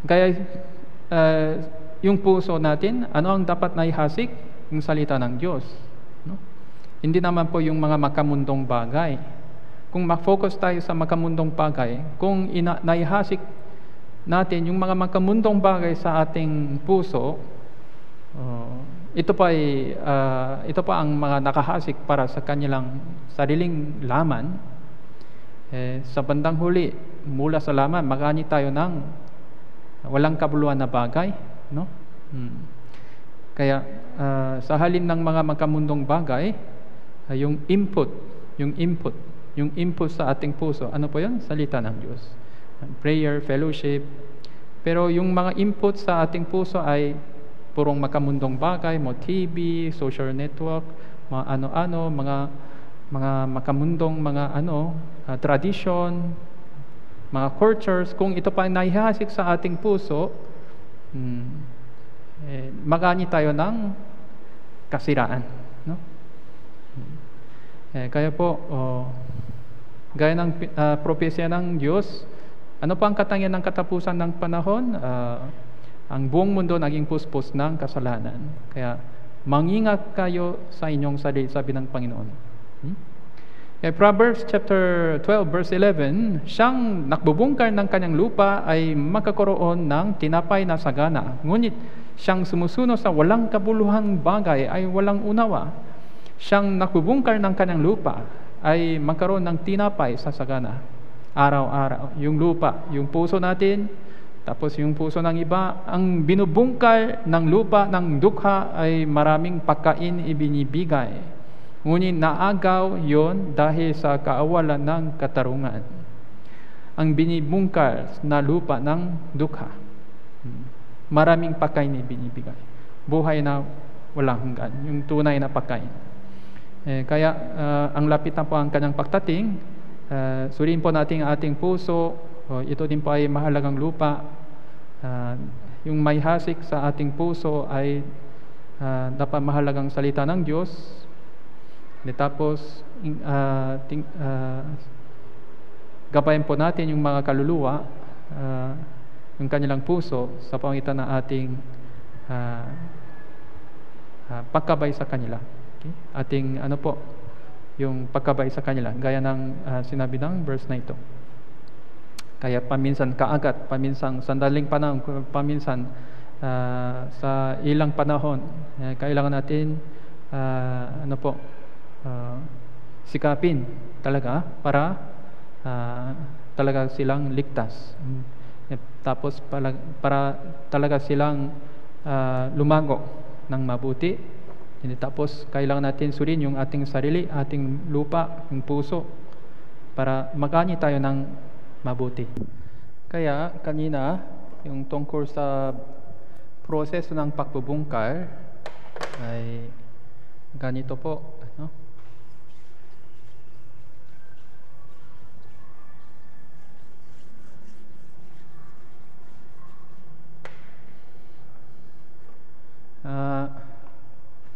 Kaya, uh, yung puso natin, ano ang dapat naihasik? Yung salita ng Diyos. No? Hindi naman po yung mga makamundong bagay. Kung ma-focus tayo sa makamundong bagay, kung ina- naihasik natin yung mga makamundong bagay sa ating puso, Uh, ito pa ay uh, ito pa ang mga nakahasik para sa kanilang sariling laman. Eh, sa bandang huli, mula sa laman, magani tayo ng walang kabuluhan na bagay, no? Hmm. Kaya uh, sa halin ng mga magkamundong bagay, uh, yung input, yung input, yung input sa ating puso, ano po 'yon? Salita ng Diyos. Prayer, fellowship. Pero yung mga input sa ating puso ay purong makamundong bagay, mo TV, social network, mga ano-ano, mga mga makamundong mga ano, uh, tradition, mga cultures, kung ito pa naihasik sa ating puso, hmm, eh, magani tayo ng kasiraan. No? Eh, kaya po, oh, gaya ng uh, propesya ng Diyos, ano pa ang katangian ng katapusan ng panahon? Uh, ang buong mundo naging puspos ng kasalanan. Kaya mangingat kayo sa inyong sarili, sabi ng Panginoon. Hmm? Kaya Proverbs chapter 12 verse 11, siyang nakbubungkar ng kanyang lupa ay makakaroon ng tinapay na sagana. Ngunit siyang sumusuno sa walang kabuluhang bagay ay walang unawa. Siyang nakbubungkar ng kanyang lupa ay magkaroon ng tinapay sa sagana. Araw-araw. Yung lupa, yung puso natin, tapos yung puso ng iba, ang binubungkal ng lupa ng dukha ay maraming pagkain ibinibigay. Ngunit naagaw yon dahil sa kaawalan ng katarungan. Ang binibungkal na lupa ng dukha. Maraming pagkain ibinibigay. Buhay na walang hanggan. Yung tunay na pagkain. Eh, kaya uh, ang lapit na po ang kanyang pagtating, uh, suriin po natin ang ating puso, o, ito din po ay mahalagang lupa. Uh, yung may hasik sa ating puso ay uh, dapat mahalagang salita ng Diyos. Tapos, uh, ting, uh, gabayan po natin yung mga kaluluwa, uh, yung kanilang puso sa pangitan ng ating uh, uh, pagkabay sa kanila. Okay? Ating ano po, yung pagkabay sa kanila, gaya ng uh, sinabi ng verse na ito. Kaya paminsan kaagat, paminsan sandaling panahon, paminsan uh, sa ilang panahon, uh, kailangan natin ah, ano po, ah, sikapin talaga para ah, talaga silang ligtas. Mm. Tapos para, para talaga silang ah, lumago ng mabuti. Tapos kailangan natin surin yung ating sarili, ating lupa, yung puso para magani tayo ng mabuti. Kaya kanina yung tungkol sa proseso ng pagbubungkal ay ganito po, Ah,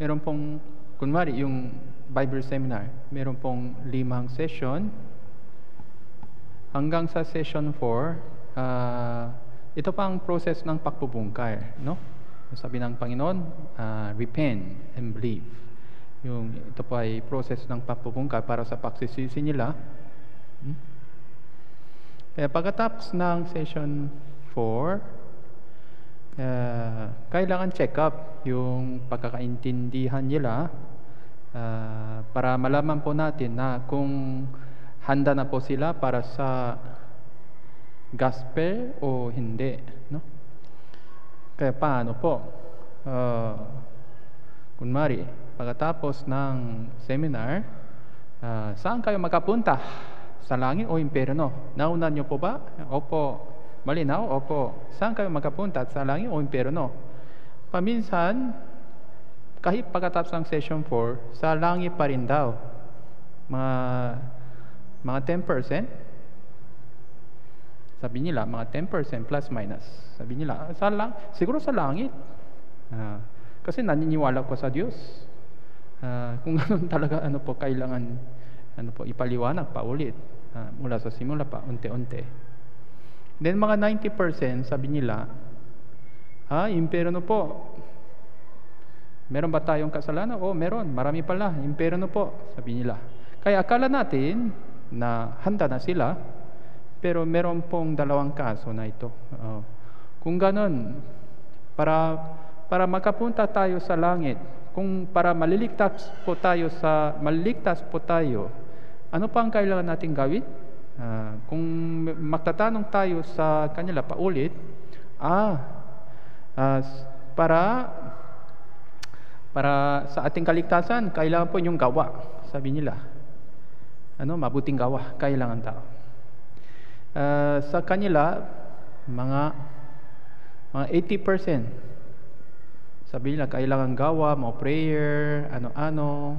meron pong, kunwari, yung Bible seminar, meron pong limang session. Hanggang sa session 4, ah, ito pa ang process ng pagbubungkay, no? Sabi ng Panginoon, ah, repent and believe. Yung ito pa ay process ng pagbubungkay para sa pagsisisi nila. Hmm? Kaya pagkatapos ng session 4, Ah, kailangan check up yung pagkakaintindihan nila ah, para malaman po natin na kung handa na po sila para sa gospel o hindi, no? Kaya paano po? Ah, kunwari, pagkatapos ng seminar, ah, saan kayo makapunta? Sa langit o impyerno? Naunan niyo po ba? Opo. Malinaw? Opo. Saan kayo makapunta? Sa langit o impyerno? Paminsan, kahit pagkatapos ng session 4, sa langit pa rin daw. Mga, mga 10%. Sabi nila, mga 10% plus minus. Sabi nila, "Ah, sa lang, siguro sa langit. Ah, kasi naniniwala ko sa Diyos. Ah, kung ganun talaga, ano po, kailangan ano po, ipaliwanag pa ulit. Ah, mula sa simula pa, unti-unti. Then mga 90% sabi nila, ah, impyerno po. Meron ba tayong kasalanan? Oh, meron. Marami pala. Impyerno po, sabi nila. Kaya akala natin na handa na sila, pero meron pong dalawang kaso na ito. Oh. Kung ganon, para para makapunta tayo sa langit, kung para maliligtas po tayo sa maliligtas po tayo, ano pa ang kailangan nating gawin? Ah, kung magtatanong tayo sa kanila paulit, ah, ah, para para sa ating kaligtasan, kailangan po yung gawa, sabi nila. Ano, mabuting gawa, kailangan tao. Ah, sa kanila, mga mga 80%. Sabi nila, kailangan gawa, mo prayer, ano-ano,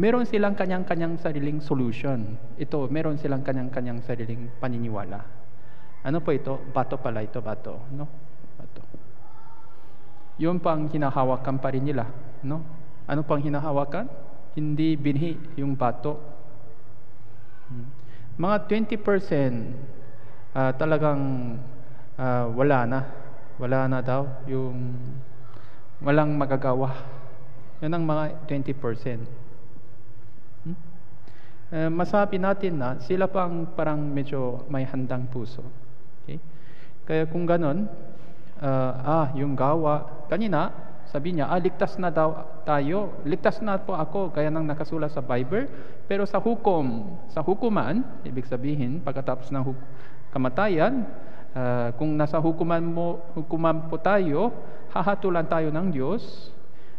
meron silang kanyang-kanyang sariling solution. Ito, meron silang kanyang-kanyang sariling paniniwala. Ano po ito? Bato pala ito, bato. No? Bato. Yun pang hinahawakan pa rin nila. No? Ano pang hinahawakan? Hindi binhi yung bato. Hmm. Mga 20% ah, talagang ah, wala na. Wala na daw. Yung walang magagawa. Yan ang mga 20%. Eh, masabi natin na sila pang parang medyo may handang puso. Okay? Kaya kung ganon, ah, ah, yung gawa, kanina, sabi niya, ah, ligtas na daw tayo. Ligtas na po ako, kaya nang nakasulat sa Bible. Pero sa hukom, sa hukuman, ibig sabihin, pagkatapos ng huk- kamatayan, ah, kung nasa hukuman mo, hukuman po tayo, hahatulan tayo ng Diyos.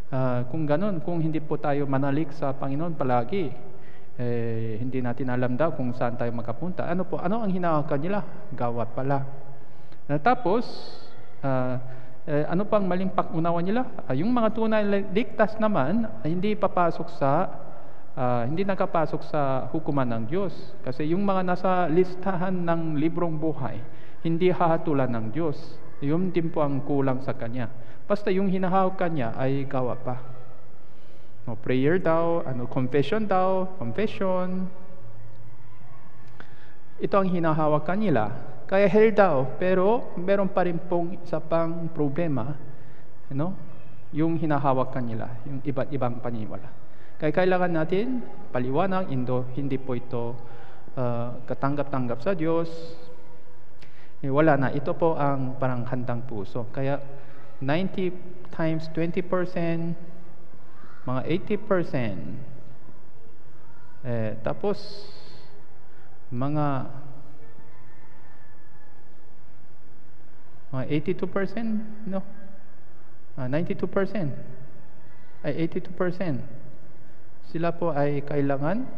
Ah, kung ganon, kung hindi po tayo manalik sa Panginoon palagi, eh, hindi natin alam daw kung saan tayo makapunta. Ano po? Ano ang hinahawakan nila? Gawa pala. Uh, tapos, uh, eh, ano pang maling pakunawa nila? Uh, yung mga tunay ligtas naman, uh, hindi papasok sa uh, hindi nakapasok sa hukuman ng Diyos. Kasi yung mga nasa listahan ng librong buhay, hindi hahatulan ng Diyos. Yun din po ang kulang sa Kanya. Basta yung hinahawakan niya ay gawa pa. No, prayer daw, ano, confession daw, confession. Ito ang hinahawakan nila. Kaya hell daw, pero meron pa rin pong isa pang problema, ano, yung hinahawakan nila, yung iba't ibang paniniwala. Kaya kailangan natin paliwanag, indo, hindi po ito uh, katanggap-tanggap sa Diyos. Eh, wala na. Ito po ang parang handang puso. Kaya 90 times 20%, mga 80%. Eh, tapos, mga mga 82%, no? Ah, 92%. Ay, 82%. Sila po ay kailangan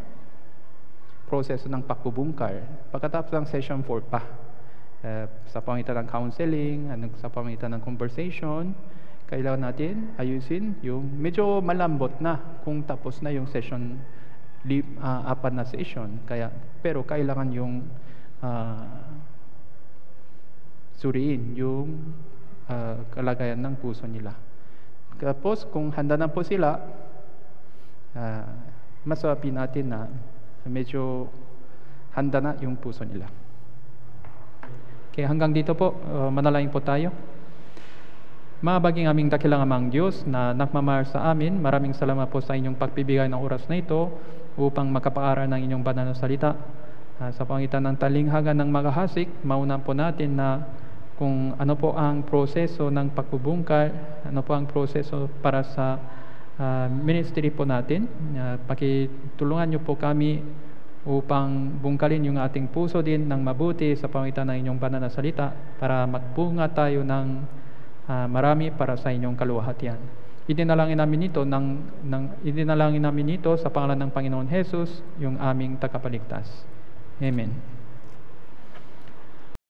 proseso ng pakbubungkar. Pagkatapos ng session 4 pa. Eh, sa pamitan ng counseling, ano, sa pamitan ng conversation, kailangan natin ayusin yung medyo malambot na kung tapos na yung session ah, apat na session. Kaya, pero kailangan yung ah, suriin yung ah, kalagayan ng puso nila. Tapos, kung handa na po sila, uh, masabi natin na medyo handa na yung puso nila. Okay, hanggang dito po, uh, manalangin po tayo. Mabaging aming dakilang amang Diyos na nakmamahal sa amin, maraming salamat po sa inyong pagbibigay ng oras na ito upang makapaaral ng inyong banal na salita. Ah, sa pangitan ng talinghaga ng magahasik, mauna po natin na kung ano po ang proseso ng pagbubungkal, ano po ang proseso para sa ah, ministry po natin. Uh, pakitulungan niyo po kami upang bungkalin yung ating puso din ng mabuti sa pamagitan ng inyong banal na salita para magbunga tayo ng ah, marami para sa inyong kaluwalhatian. Idinalangin namin ito ng, ng idinalangin namin ito sa pangalan ng Panginoon Hesus, yung aming tagapaligtas. Amen.